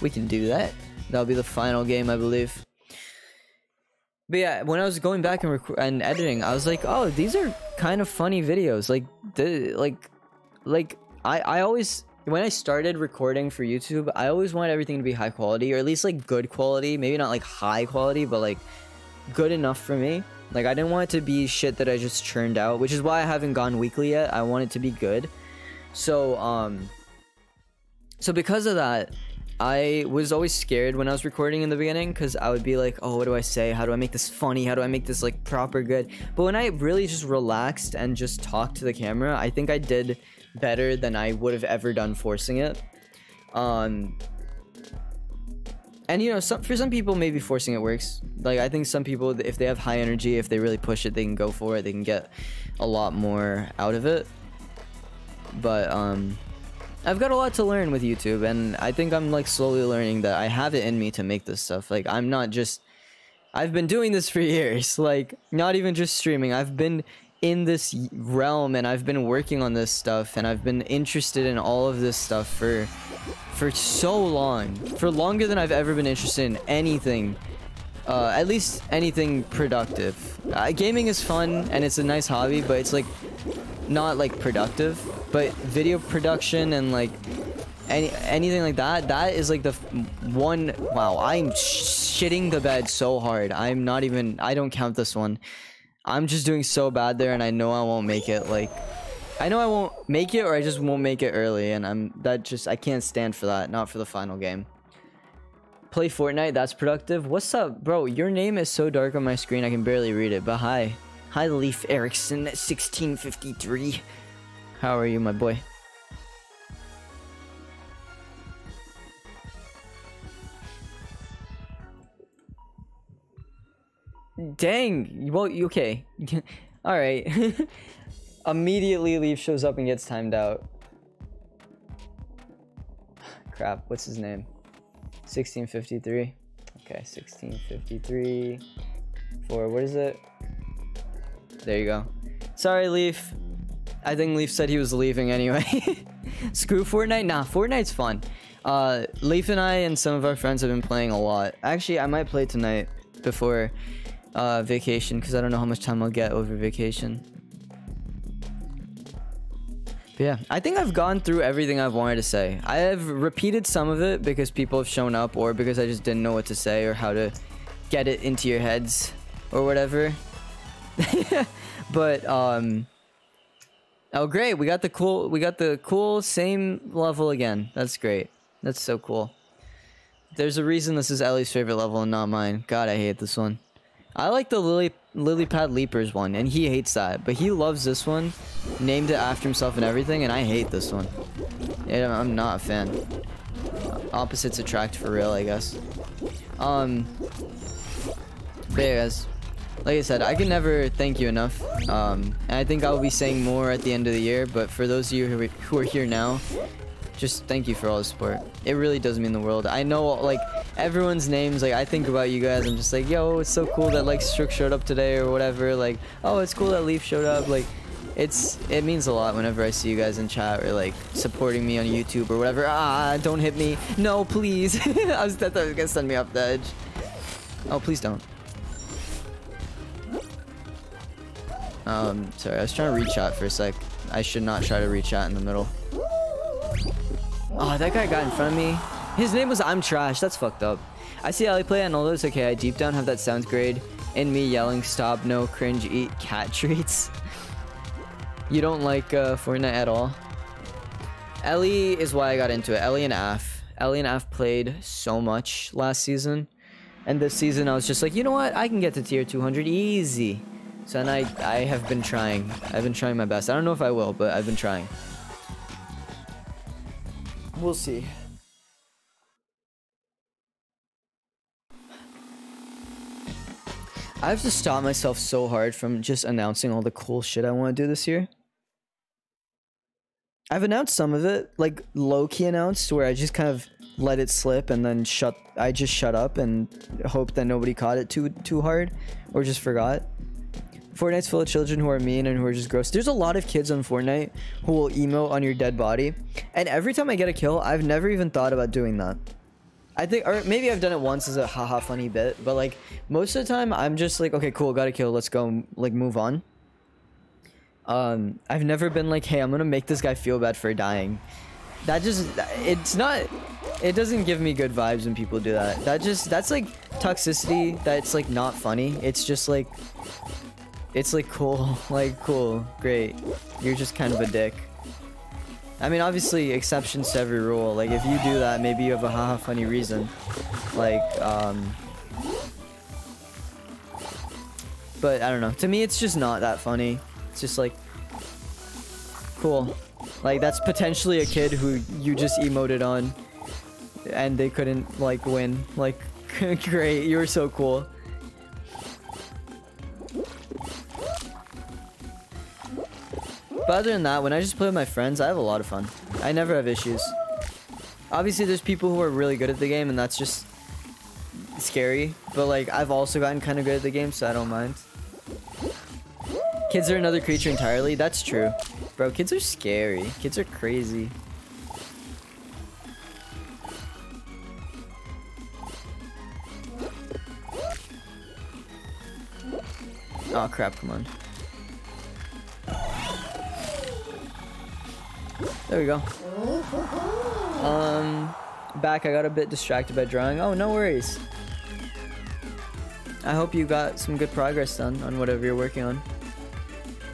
We can do that. That'll be the final game, I believe. But yeah, when I was going back and, and editing, I was like, oh, these are kind of funny videos. Like, the like, like I I always when I started recording for YouTube, I always wanted everything to be high quality or at least like good quality. Maybe not like high quality, but like good enough for me. Like I didn't want it to be shit that I just churned out, which is why I haven't gone weekly yet. I want it to be good. So um so because of that, I was always scared when I was recording in the beginning because I would be like, oh, what do I say? How do I make this funny? How do I make this like proper good? But when I really just relaxed and just talked to the camera, I think I did better than I would have ever done forcing it. Um, and you know, some for some people, maybe forcing it works. Like I think some people, if they have high energy, if they really push it, they can go for it. They can get a lot more out of it. But um, I've got a lot to learn with YouTube, and I think I'm like slowly learning that I have it in me to make this stuff. Like I'm not just. I've been doing this for years. Like not even just streaming. I've been in this realm and I've been working on this stuff and I've been interested in all of this stuff for for so long. For longer than I've ever been interested in anything. Uh, at least anything productive. Uh, gaming is fun and it's a nice hobby, but it's like not like productive. But video production and like any anything like that, that is like the one. Wow, I'm shitting the bed so hard. I'm not even. I don't count this one. I'm just doing so bad there and I know I won't make it like I know I won't make it or I just won't make it early and I'm that just I can't stand for that not for the final game. Play Fortnite that's productive. What's up bro? Your name is so dark on my screen I can barely read it but hi. Hi Leaf Erickson 1653 how are you my boy Dang. Well, okay. All right. Immediately, Leaf shows up and gets timed out. Crap. What's his name? 1653. Okay, 1653. Four. what is it? There you go. Sorry, Leaf. I think Leaf said he was leaving anyway. Screw Fortnite? Nah, Fortnite's fun. Uh, Leaf and I and some of our friends have been playing a lot. Actually, I might play tonight before uh, vacation because I don't know how much time I'll get over vacation. But yeah, I think I've gone through everything I've wanted to say. I have repeated some of it because people have shown up or because I just didn't know what to say or how to get it into your heads or whatever. but um Oh great, we got the cool we got the cool same level again. That's great. That's so cool. There's a reason this is Ellie's favorite level and not mine. God, I hate this one. I like the lily lily pad leapers one, and he hates that, but he loves this one, named it after himself and everything, and I hate this one. I'm not a fan. Opposites attract for real, I guess. Um, but guys, like I said, I can never thank you enough. Um, and I think I'll be saying more at the end of the year, but for those of you who are here now, just thank you for all the support. It really does mean the world. I know, like, everyone's names, like, I think about you guys. I'm just like, yo, it's so cool that, like, Strook showed up today or whatever. Like, oh, it's cool that Leaf showed up. Like, it's, it means a lot whenever I see you guys in chat or, like, supporting me on YouTube or whatever. Ah, don't hit me. No, please. I was, that was gonna send me off the edge. Oh, please don't. Um, sorry, I was trying to reach out for a sec. I should not try to reach out in the middle. Oh, that guy got in front of me. His name was I'm Trash. That's fucked up. I see Ali play and all those. Okay, I deep down have that sounds grade in me yelling stop, no, cringe, eat cat treats. you don't like uh, Fortnite at all? Ellie is why I got into it. Ellie and Af. Ellie and Af played so much last season. And this season I was just like, you know what? I can get to tier 200 easy. So and I, I have been trying. I've been trying my best. I don't know if I will, but I've been trying. We'll see. I have to stop myself so hard from just announcing all the cool shit I want to do this year. I've announced some of it, like low-key announced, where I just kind of let it slip and then shut. I just shut up and hope that nobody caught it too too hard, or just forgot. Fortnite's full of children who are mean and who are just gross. There's a lot of kids on Fortnite who will emote on your dead body. And every time I get a kill, I've never even thought about doing that. I think, or maybe I've done it once as a haha funny bit, but like most of the time I'm just like, okay, cool, got a kill, let's go, like move on. Um, I've never been like, hey, I'm gonna make this guy feel bad for dying. that just it's not it doesn't give me good vibes when people do that that just that's like toxicity that's like not funny it's just like it's like cool. Like cool. Great. You're just kind of a dick. I mean obviously exceptions to every rule. Like if you do that maybe you have a haha funny reason. Like um but I don't know. To me it's just not that funny. It's just like cool. Like that's potentially a kid who you just emoted on and they couldn't like win. Like great, you were so cool. But other than that, when I just play with my friends, I have a lot of fun. I never have issues. Obviously, there's people who are really good at the game, and that's just scary. But, like, I've also gotten kind of good at the game, so I don't mind. Kids are another creature entirely. That's true. Bro, kids are scary. Kids are crazy. Oh crap, come on. There we go. Um, back, I got a bit distracted by drawing. Oh, no worries. I hope you got some good progress done on whatever you're working on.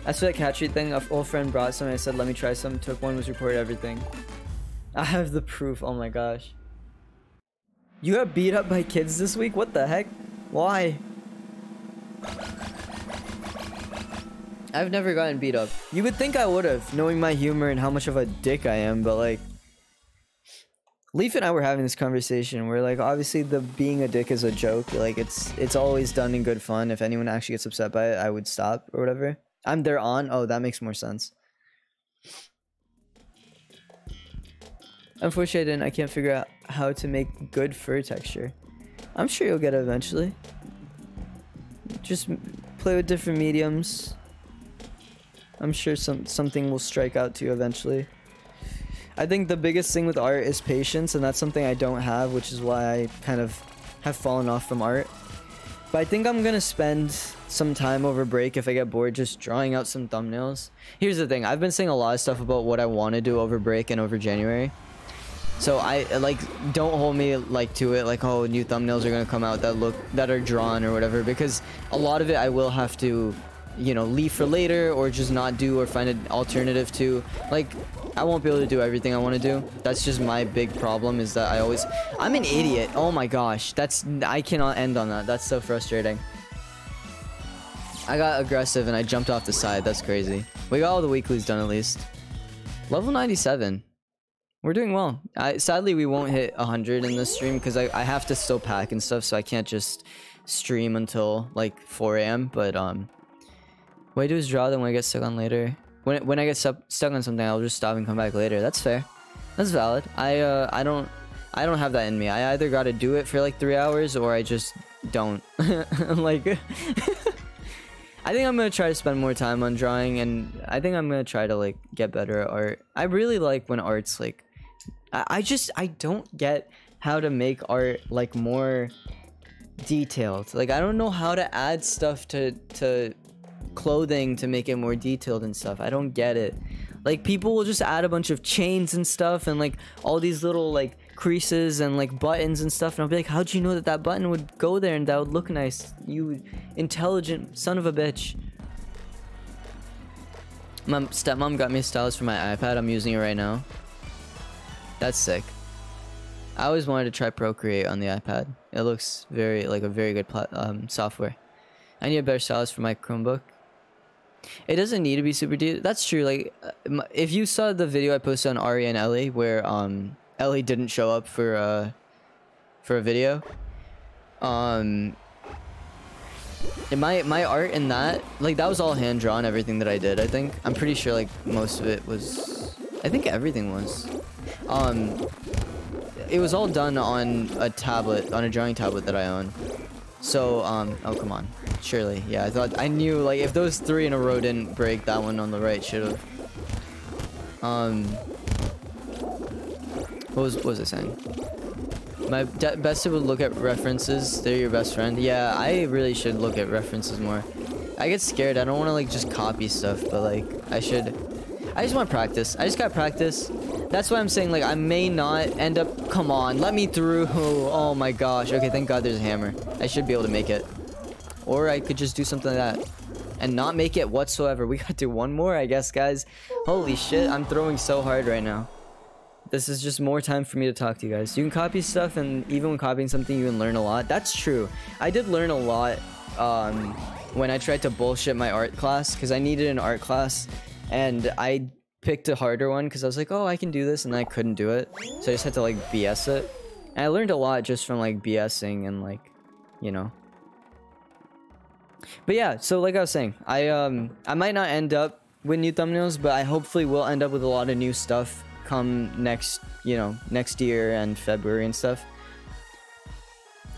As for that cat treat thing, a old friend brought some. I said, let me try some. Took one, was reported everything. I have the proof. Oh my gosh. You got beat up by kids this week? What the heck? Why? I've never gotten beat up. You would think I would have, knowing my humor and how much of a dick I am, but like... Leaf and I were having this conversation where like obviously the being a dick is a joke. Like it's it's always done in good fun. If anyone actually gets upset by it, I would stop or whatever. I'm there on. Oh, that makes more sense. Unfortunately, I didn't. I can't figure out how to make good fur texture. I'm sure you'll get it eventually. Just play with different mediums. I'm sure some something will strike out to you eventually. I think the biggest thing with art is patience, and that's something I don't have, which is why I kind of have fallen off from art. But I think I'm gonna spend some time over break if I get bored just drawing out some thumbnails. Here's the thing, I've been saying a lot of stuff about what I want to do over break and over January. So I like don't hold me like to it like oh new thumbnails are gonna come out that look that are drawn or whatever because a lot of it I will have to you know, leave for later or just not do or find an alternative to. Like, I won't be able to do everything I want to do. That's just my big problem is that I always... I'm an idiot. Oh my gosh. That's... I cannot end on that. That's so frustrating. I got aggressive and I jumped off the side. That's crazy. We got all the weeklies done at least. Level 97. We're doing well. I, sadly, we won't hit 100 in this stream because I, I have to still pack and stuff, so I can't just stream until like 4 a.m. But um, what I do is draw, then when I get stuck on later. When, when I get stuck stuck on something, I'll just stop and come back later. That's fair. That's valid. I uh I don't I don't have that in me. I either got to do it for like three hours or I just don't. like, I think I'm gonna try to spend more time on drawing, and I think I'm gonna try to like get better at art. I really like when art's like, I, I just I don't get how to make art like more detailed. Like I don't know how to add stuff to to clothing to make it more detailed and stuff. I don't get it. Like people will just add a bunch of chains and stuff and like all these little like creases and like buttons and stuff and I'll be like how'd you know that that button would go there and that would look nice? You intelligent son of a bitch. My stepmom got me a stylus for my iPad. I'm using it right now. That's sick. I always wanted to try Procreate on the iPad. It looks very like a very good um, software I need a better stylus for my Chromebook it doesn't need to be super deep. That's true. Like, uh, if you saw the video I posted on Aary and Ellie, where um Ellie didn't show up for uh for a video, um, my my art in that like that was all hand drawn. Everything that I did, I think I'm pretty sure like most of it was. I think everything was. Um, it was all done on a tablet, on a drawing tablet that I own. So, um, oh, come on. Surely, yeah, I thought, I knew, like, if those three in a row didn't break, that one on the right should have. Um, what was, what was I saying? My best would look at references. They're your best friend. Yeah, I really should look at references more. I get scared. I don't want to, like, just copy stuff, but, like, I should. I just want practice. I just got practice. That's why I'm saying, like, I may not end up... Come on, let me through. Oh my gosh. Okay, thank God there's a hammer. I should be able to make it. Or I could just do something like that. And not make it whatsoever. We gotta do one more, I guess, guys. Holy shit, I'm throwing so hard right now. This is just more time for me to talk to you guys. You can copy stuff, and even when copying something, you can learn a lot. That's true. I did learn a lot um, when I tried to bullshit my art class, because I needed an art class, and I picked a harder one because I was like, oh, I can do this, and I couldn't do it. So I just had to, like, BS it. And I learned a lot just from, like, BSing and, like, you know. But yeah, so like I was saying, I, um, I might not end up with new thumbnails, but I hopefully will end up with a lot of new stuff come next, you know, next year and February and stuff.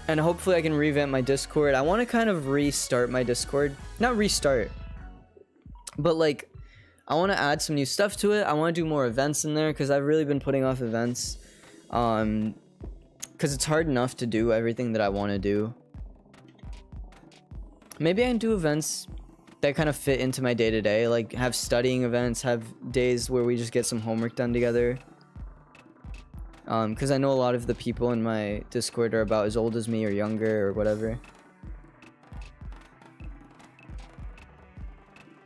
And hopefully I can revamp my Discord. I want to kind of restart my Discord. Not restart, but like I want to add some new stuff to it. I want to do more events in there because I've really been putting off events. Um, because it's hard enough to do everything that I want to do. Maybe I can do events that kind of fit into my day to day, like have studying events, have days where we just get some homework done together. Um, because I know a lot of the people in my Discord are about as old as me or younger or whatever.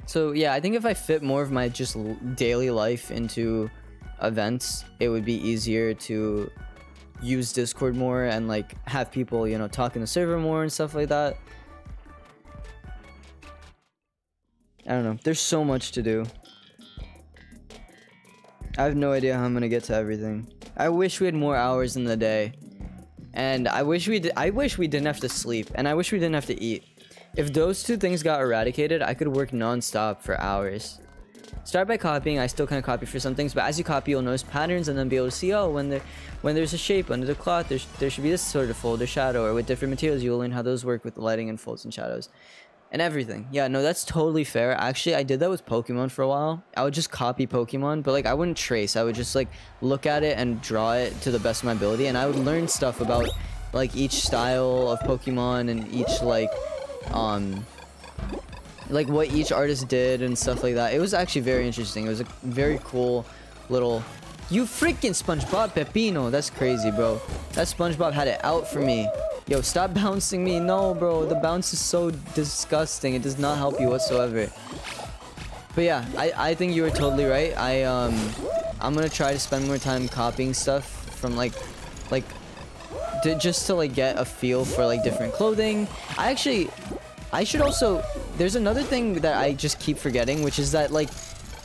So yeah, I think if I fit more of my just daily life into events, it would be easier to use Discord more and like have people, you know, talk in the server more and stuff like that. I don't know. There's so much to do. I have no idea how I'm gonna get to everything. I wish we had more hours in the day. And I wish we I wish we didn't have to sleep. And I wish we didn't have to eat. If those two things got eradicated, I could work non-stop for hours. Start by copying. I still kind of copy for some things, but as you copy, you'll notice patterns and then be able to see, oh, when there, when there's a shape under the cloth, there's, there should be this sort of fold or shadow, or with different materials, you'll learn how those work with lighting and folds and shadows and everything. Yeah, no, that's totally fair. Actually, I did that with Pokemon for a while. I would just copy Pokemon, but like I wouldn't trace. I would just like look at it and draw it to the best of my ability, and I would learn stuff about like each style of Pokemon and each like um like what each artist did and stuff like that. It was actually very interesting. It was a very cool little you freaking SpongeBob Pepino. That's crazy, bro. That SpongeBob had it out for me. Yo, stop bouncing me. No, bro. The bounce is so disgusting. It does not help you whatsoever. But yeah, I, I think you were totally right. I, um, I'm gonna try to spend more time copying stuff from, like, like, just to, like, get a feel for, like, different clothing. I actually, I should also, there's another thing that I just keep forgetting, which is that, like,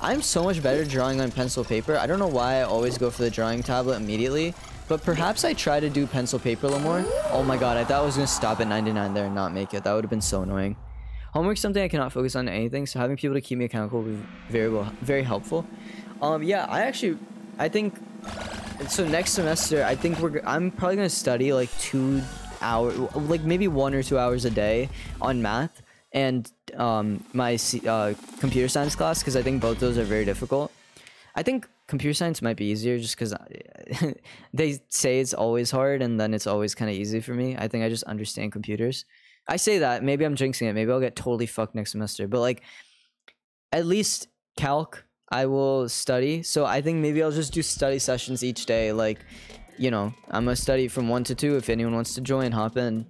I'm so much better drawing on pencil paper. I don't know why I always go for the drawing tablet immediately. But perhaps I try to do pencil paper a little more. Oh my god, I thought I was to stop at 99 there and not make it. That would have been so annoying. Homework's something I cannot focus on anything, so having people to keep me accountable would be very well, very helpful. Um, yeah, I actually, I think, so next semester, I think we're, I'm probably going to study like two hours, like maybe one or two hours a day on math and um, my uh, computer science class, because I think both those are very difficult. I think computer science might be easier just because they say it's always hard and then it's always kind of easy for me. I think I just understand computers. I say that maybe I'm jinxing it. Maybe I'll get totally fucked next semester. But like, at least calc I will study. So I think maybe I'll just do study sessions each day. Like, you know, I'm gonna study from one to two. If anyone wants to join, hop in.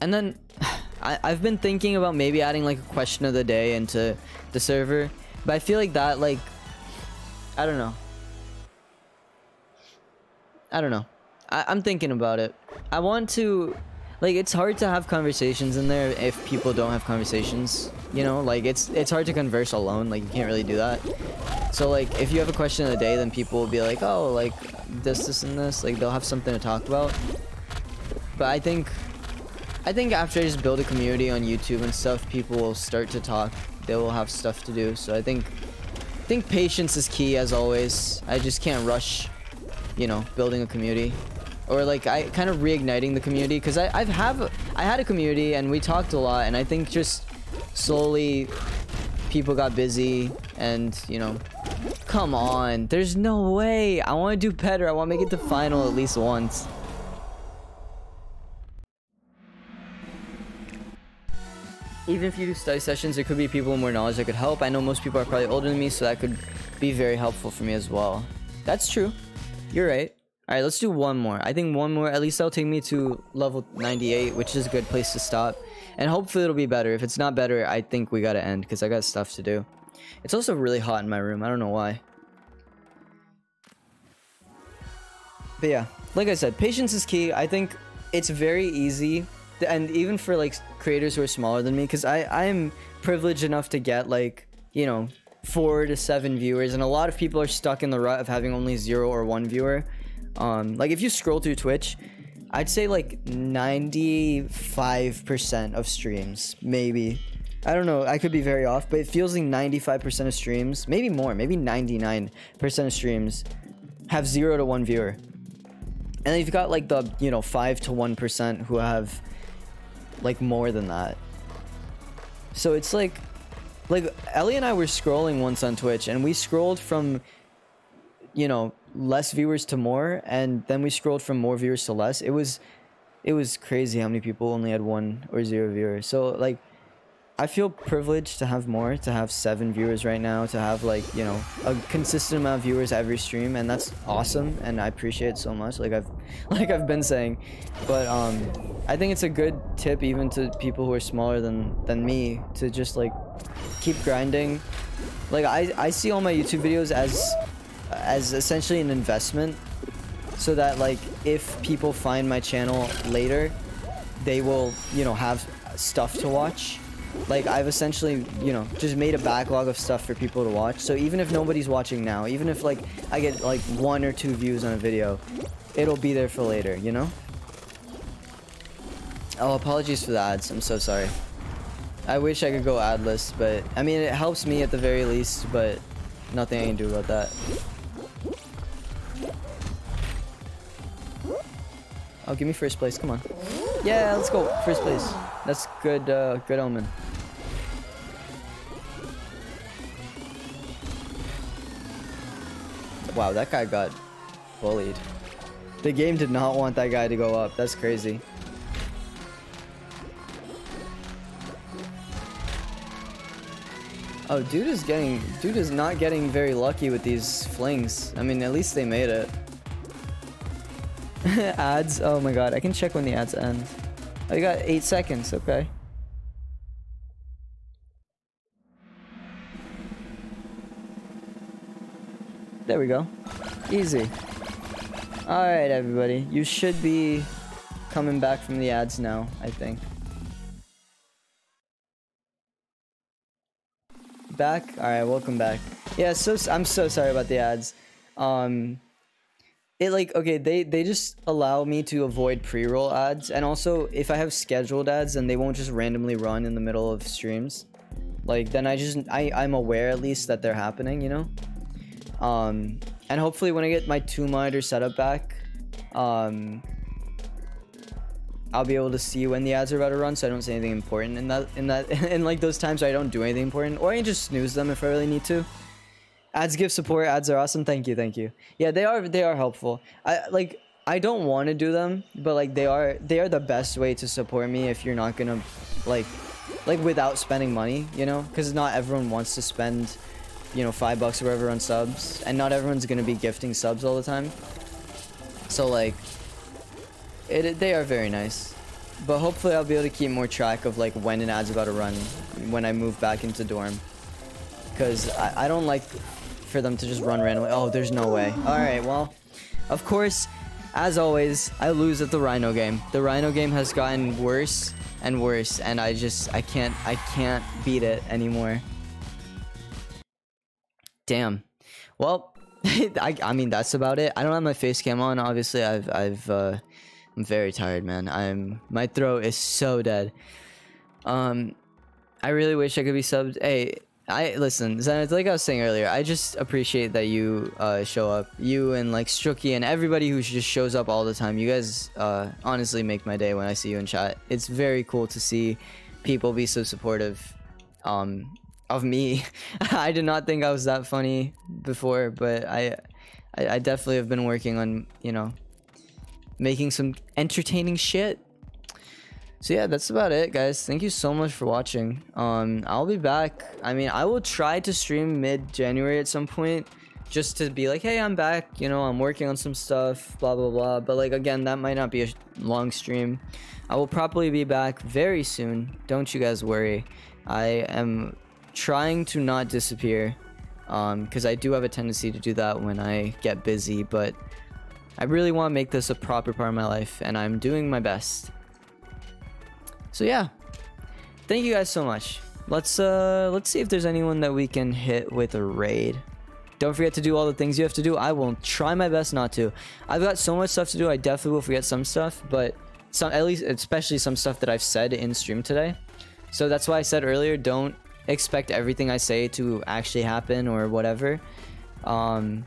And then I, I've been thinking about maybe adding like a question of the day into the server, but I feel like that like I don't know. I don't know. I, I'm thinking about it. I want to like it's hard to have conversations in there if people don't have conversations you know like it's it's hard to converse alone like you can't really do that so like if you have a question of the day then people will be like oh like this this and this like they'll have something to talk about but i think I think after I just build a community on YouTube and stuff, people will start to talk. They will have stuff to do. So I think I think patience is key as always. I just can't rush, you know, building a community. Or like I kind of reigniting the community because I I've have I had a community and we talked a lot and I think just slowly people got busy and you know come on there's no way I want to do better I want to make it to final at least once even if you do study sessions, there could be people with more knowledge that could help. I know most people are probably older than me, so that could be very helpful for me as well. That's true. You're right. All right, let's do one more. I think one more, at least that'll take me to level 98, which is a good place to stop. And hopefully it'll be better. If it's not better, I think we gotta end because I got stuff to do. It's also really hot in my room. I don't know why. But yeah, like I said, patience is key. I think it's very easy. And even for like creators who are smaller than me, because I, I am privileged enough to get like, you know, four to seven viewers. And a lot of people are stuck in the rut of having only zero or one viewer. Um, like if you scroll through Twitch, I'd say like 95% of streams, maybe. I don't know, I could be very off, but it feels like 95% of streams, maybe more, maybe 99% of streams have 0 to 1 viewer. And you've got like the, you know, 5 to 1% who have like more than that. So it's like like Ellie and I were scrolling once on Twitch and we scrolled from you know, less viewers to more and then we scrolled from more viewers to less. It was it was crazy how many people only had one or zero viewers. So like I feel privileged to have more, to have seven viewers right now, to have like, you know, a consistent amount of viewers every stream and that's awesome and I appreciate it so much like I've like I've been saying. But um I think it's a good tip even to people who are smaller than than me to just like keep grinding. Like I I see all my YouTube videos as as essentially an investment so that like if people find my channel later, they will, you know, have stuff to watch like I've essentially, you know, just made a backlog of stuff for people to watch. So even if nobody's watching now, even if like I get like one or two views on a video, it'll be there for later, you know? Oh, apologies for the ads. I'm so sorry. I wish I could go adless, but I mean, it helps me at the very least, but nothing I can do about that. Oh, give me first place. Come on. Yeah, let's go. First place. That's good, uh, good omen. Wow, that guy got bullied. The game did not want that guy to go up. That's crazy. Oh, dude is getting... Dude is not getting very lucky with these flings. I mean, at least they made it. ads? Oh my god, I can check when the ads end. I oh, got 8 seconds, okay. There we go. Easy. Alright, everybody. You should be coming back from the ads now, I think. Back? Alright, welcome back. Yeah, so I'm so sorry about the ads. Um, it like, okay, they, they just allow me to avoid pre-roll ads. And also, if I have scheduled ads, then they won't just randomly run in the middle of streams. Like, then I just, I, I'm aware at least that they're happening, you know? Um, and hopefully when I get my two monitor setup back, um, I'll be able to see when the ads are about to run, so I don't say anything important in that in that in like those times. I don't do anything important, or I just snooze them if I really need to. Ads give support. Ads are awesome. Thank you, thank you. Yeah, they are they are helpful. I like I don't want to do them, but like they are they are the best way to support me if you're not gonna like like without spending money, you know, because not everyone wants to spend you know, five bucks or whatever on subs. And not everyone's to be gifting subs all the time. So, like, it, it, they are very nice. But hopefully I'll be able to keep more track of, like, when an ad's about to run when I move back into dorm. Because I, I don't like for them to just run randomly. Oh, there's no way. Alright, well, of course, as always, I lose at the Rhino game. The Rhino game has gotten worse and worse, and I just, I can't, I can't beat it anymore. Damn. Well, I, I mean that's about it. I don't have my face cam on. Obviously, I've I've uh, I'm very tired, man. I'm my throat is so dead. Um, I really wish I could be subbed. Hey, I listen. Like I was saying earlier, I just appreciate that you uh, show up. You and like Strucky and everybody who just shows up all the time. You guys uh, honestly make my day when I see you in chat. It's very cool to see people be so supportive. Um, of me. I did not think I was that funny before, but I, I, I definitely have been working on, you know, making some entertaining shit. So yeah, that's about it, guys. Thank you so much for watching. Um, I'll be back. I mean, I will try to stream mid-January at some point, just to be like, hey, I'm back. You know, I'm working on some stuff, blah blah blah. But like again, that might not be a long stream. I will probably be back very soon. Don't you guys worry. I am trying to not disappear, um, because I do have a tendency to do that when I get busy. But I really want to make this a proper part of my life, and I'm doing my best. So yeah, thank you guys so much. Let's uh let's see if there's anyone that we can hit with a raid. Don't forget to do all the things you have to do. I will try my best not to. I've got so much stuff to do. I definitely will forget some stuff, but some at least especially some stuff that I've said in stream today. So that's why I said earlier, don't expect everything I say to actually happen or whatever. Um,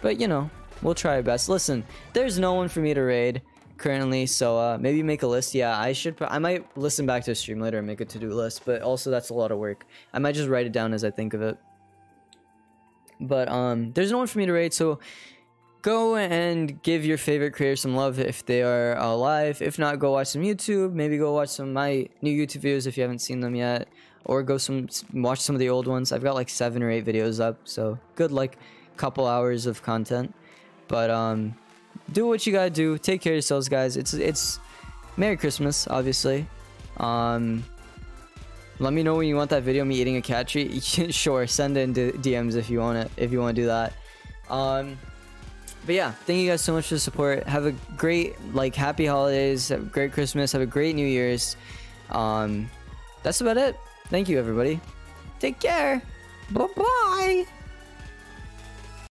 but you know, we'll try our best. Listen, there's no one for me to raid currently so uh maybe make a list. Yeah i should i might listen back to a stream later and make a to-do list but also that's a lot of work. I might just write it down as i think of it. But um there's no one for me to rate so go and give your favorite creator some love if they are alive. If not go watch some youtube. Maybe go watch some of my new youtube videos if you haven't seen them yet. Or go some watch some of the old ones. I've got like seven or eight videos up so good like couple hours of content. But um do what you gotta do. Take care of yourselves, guys. It's it's Merry Christmas, obviously. Um, let me know when you want that video me eating a cat treat. sure, send in DMs if you want it. If you want to do that. Um, but yeah, thank you guys so much for the support. Have a great like happy holidays. Have a great Christmas. Have a great New Year's. Um, that's about it. Thank you, everybody. Take care. Bye bye.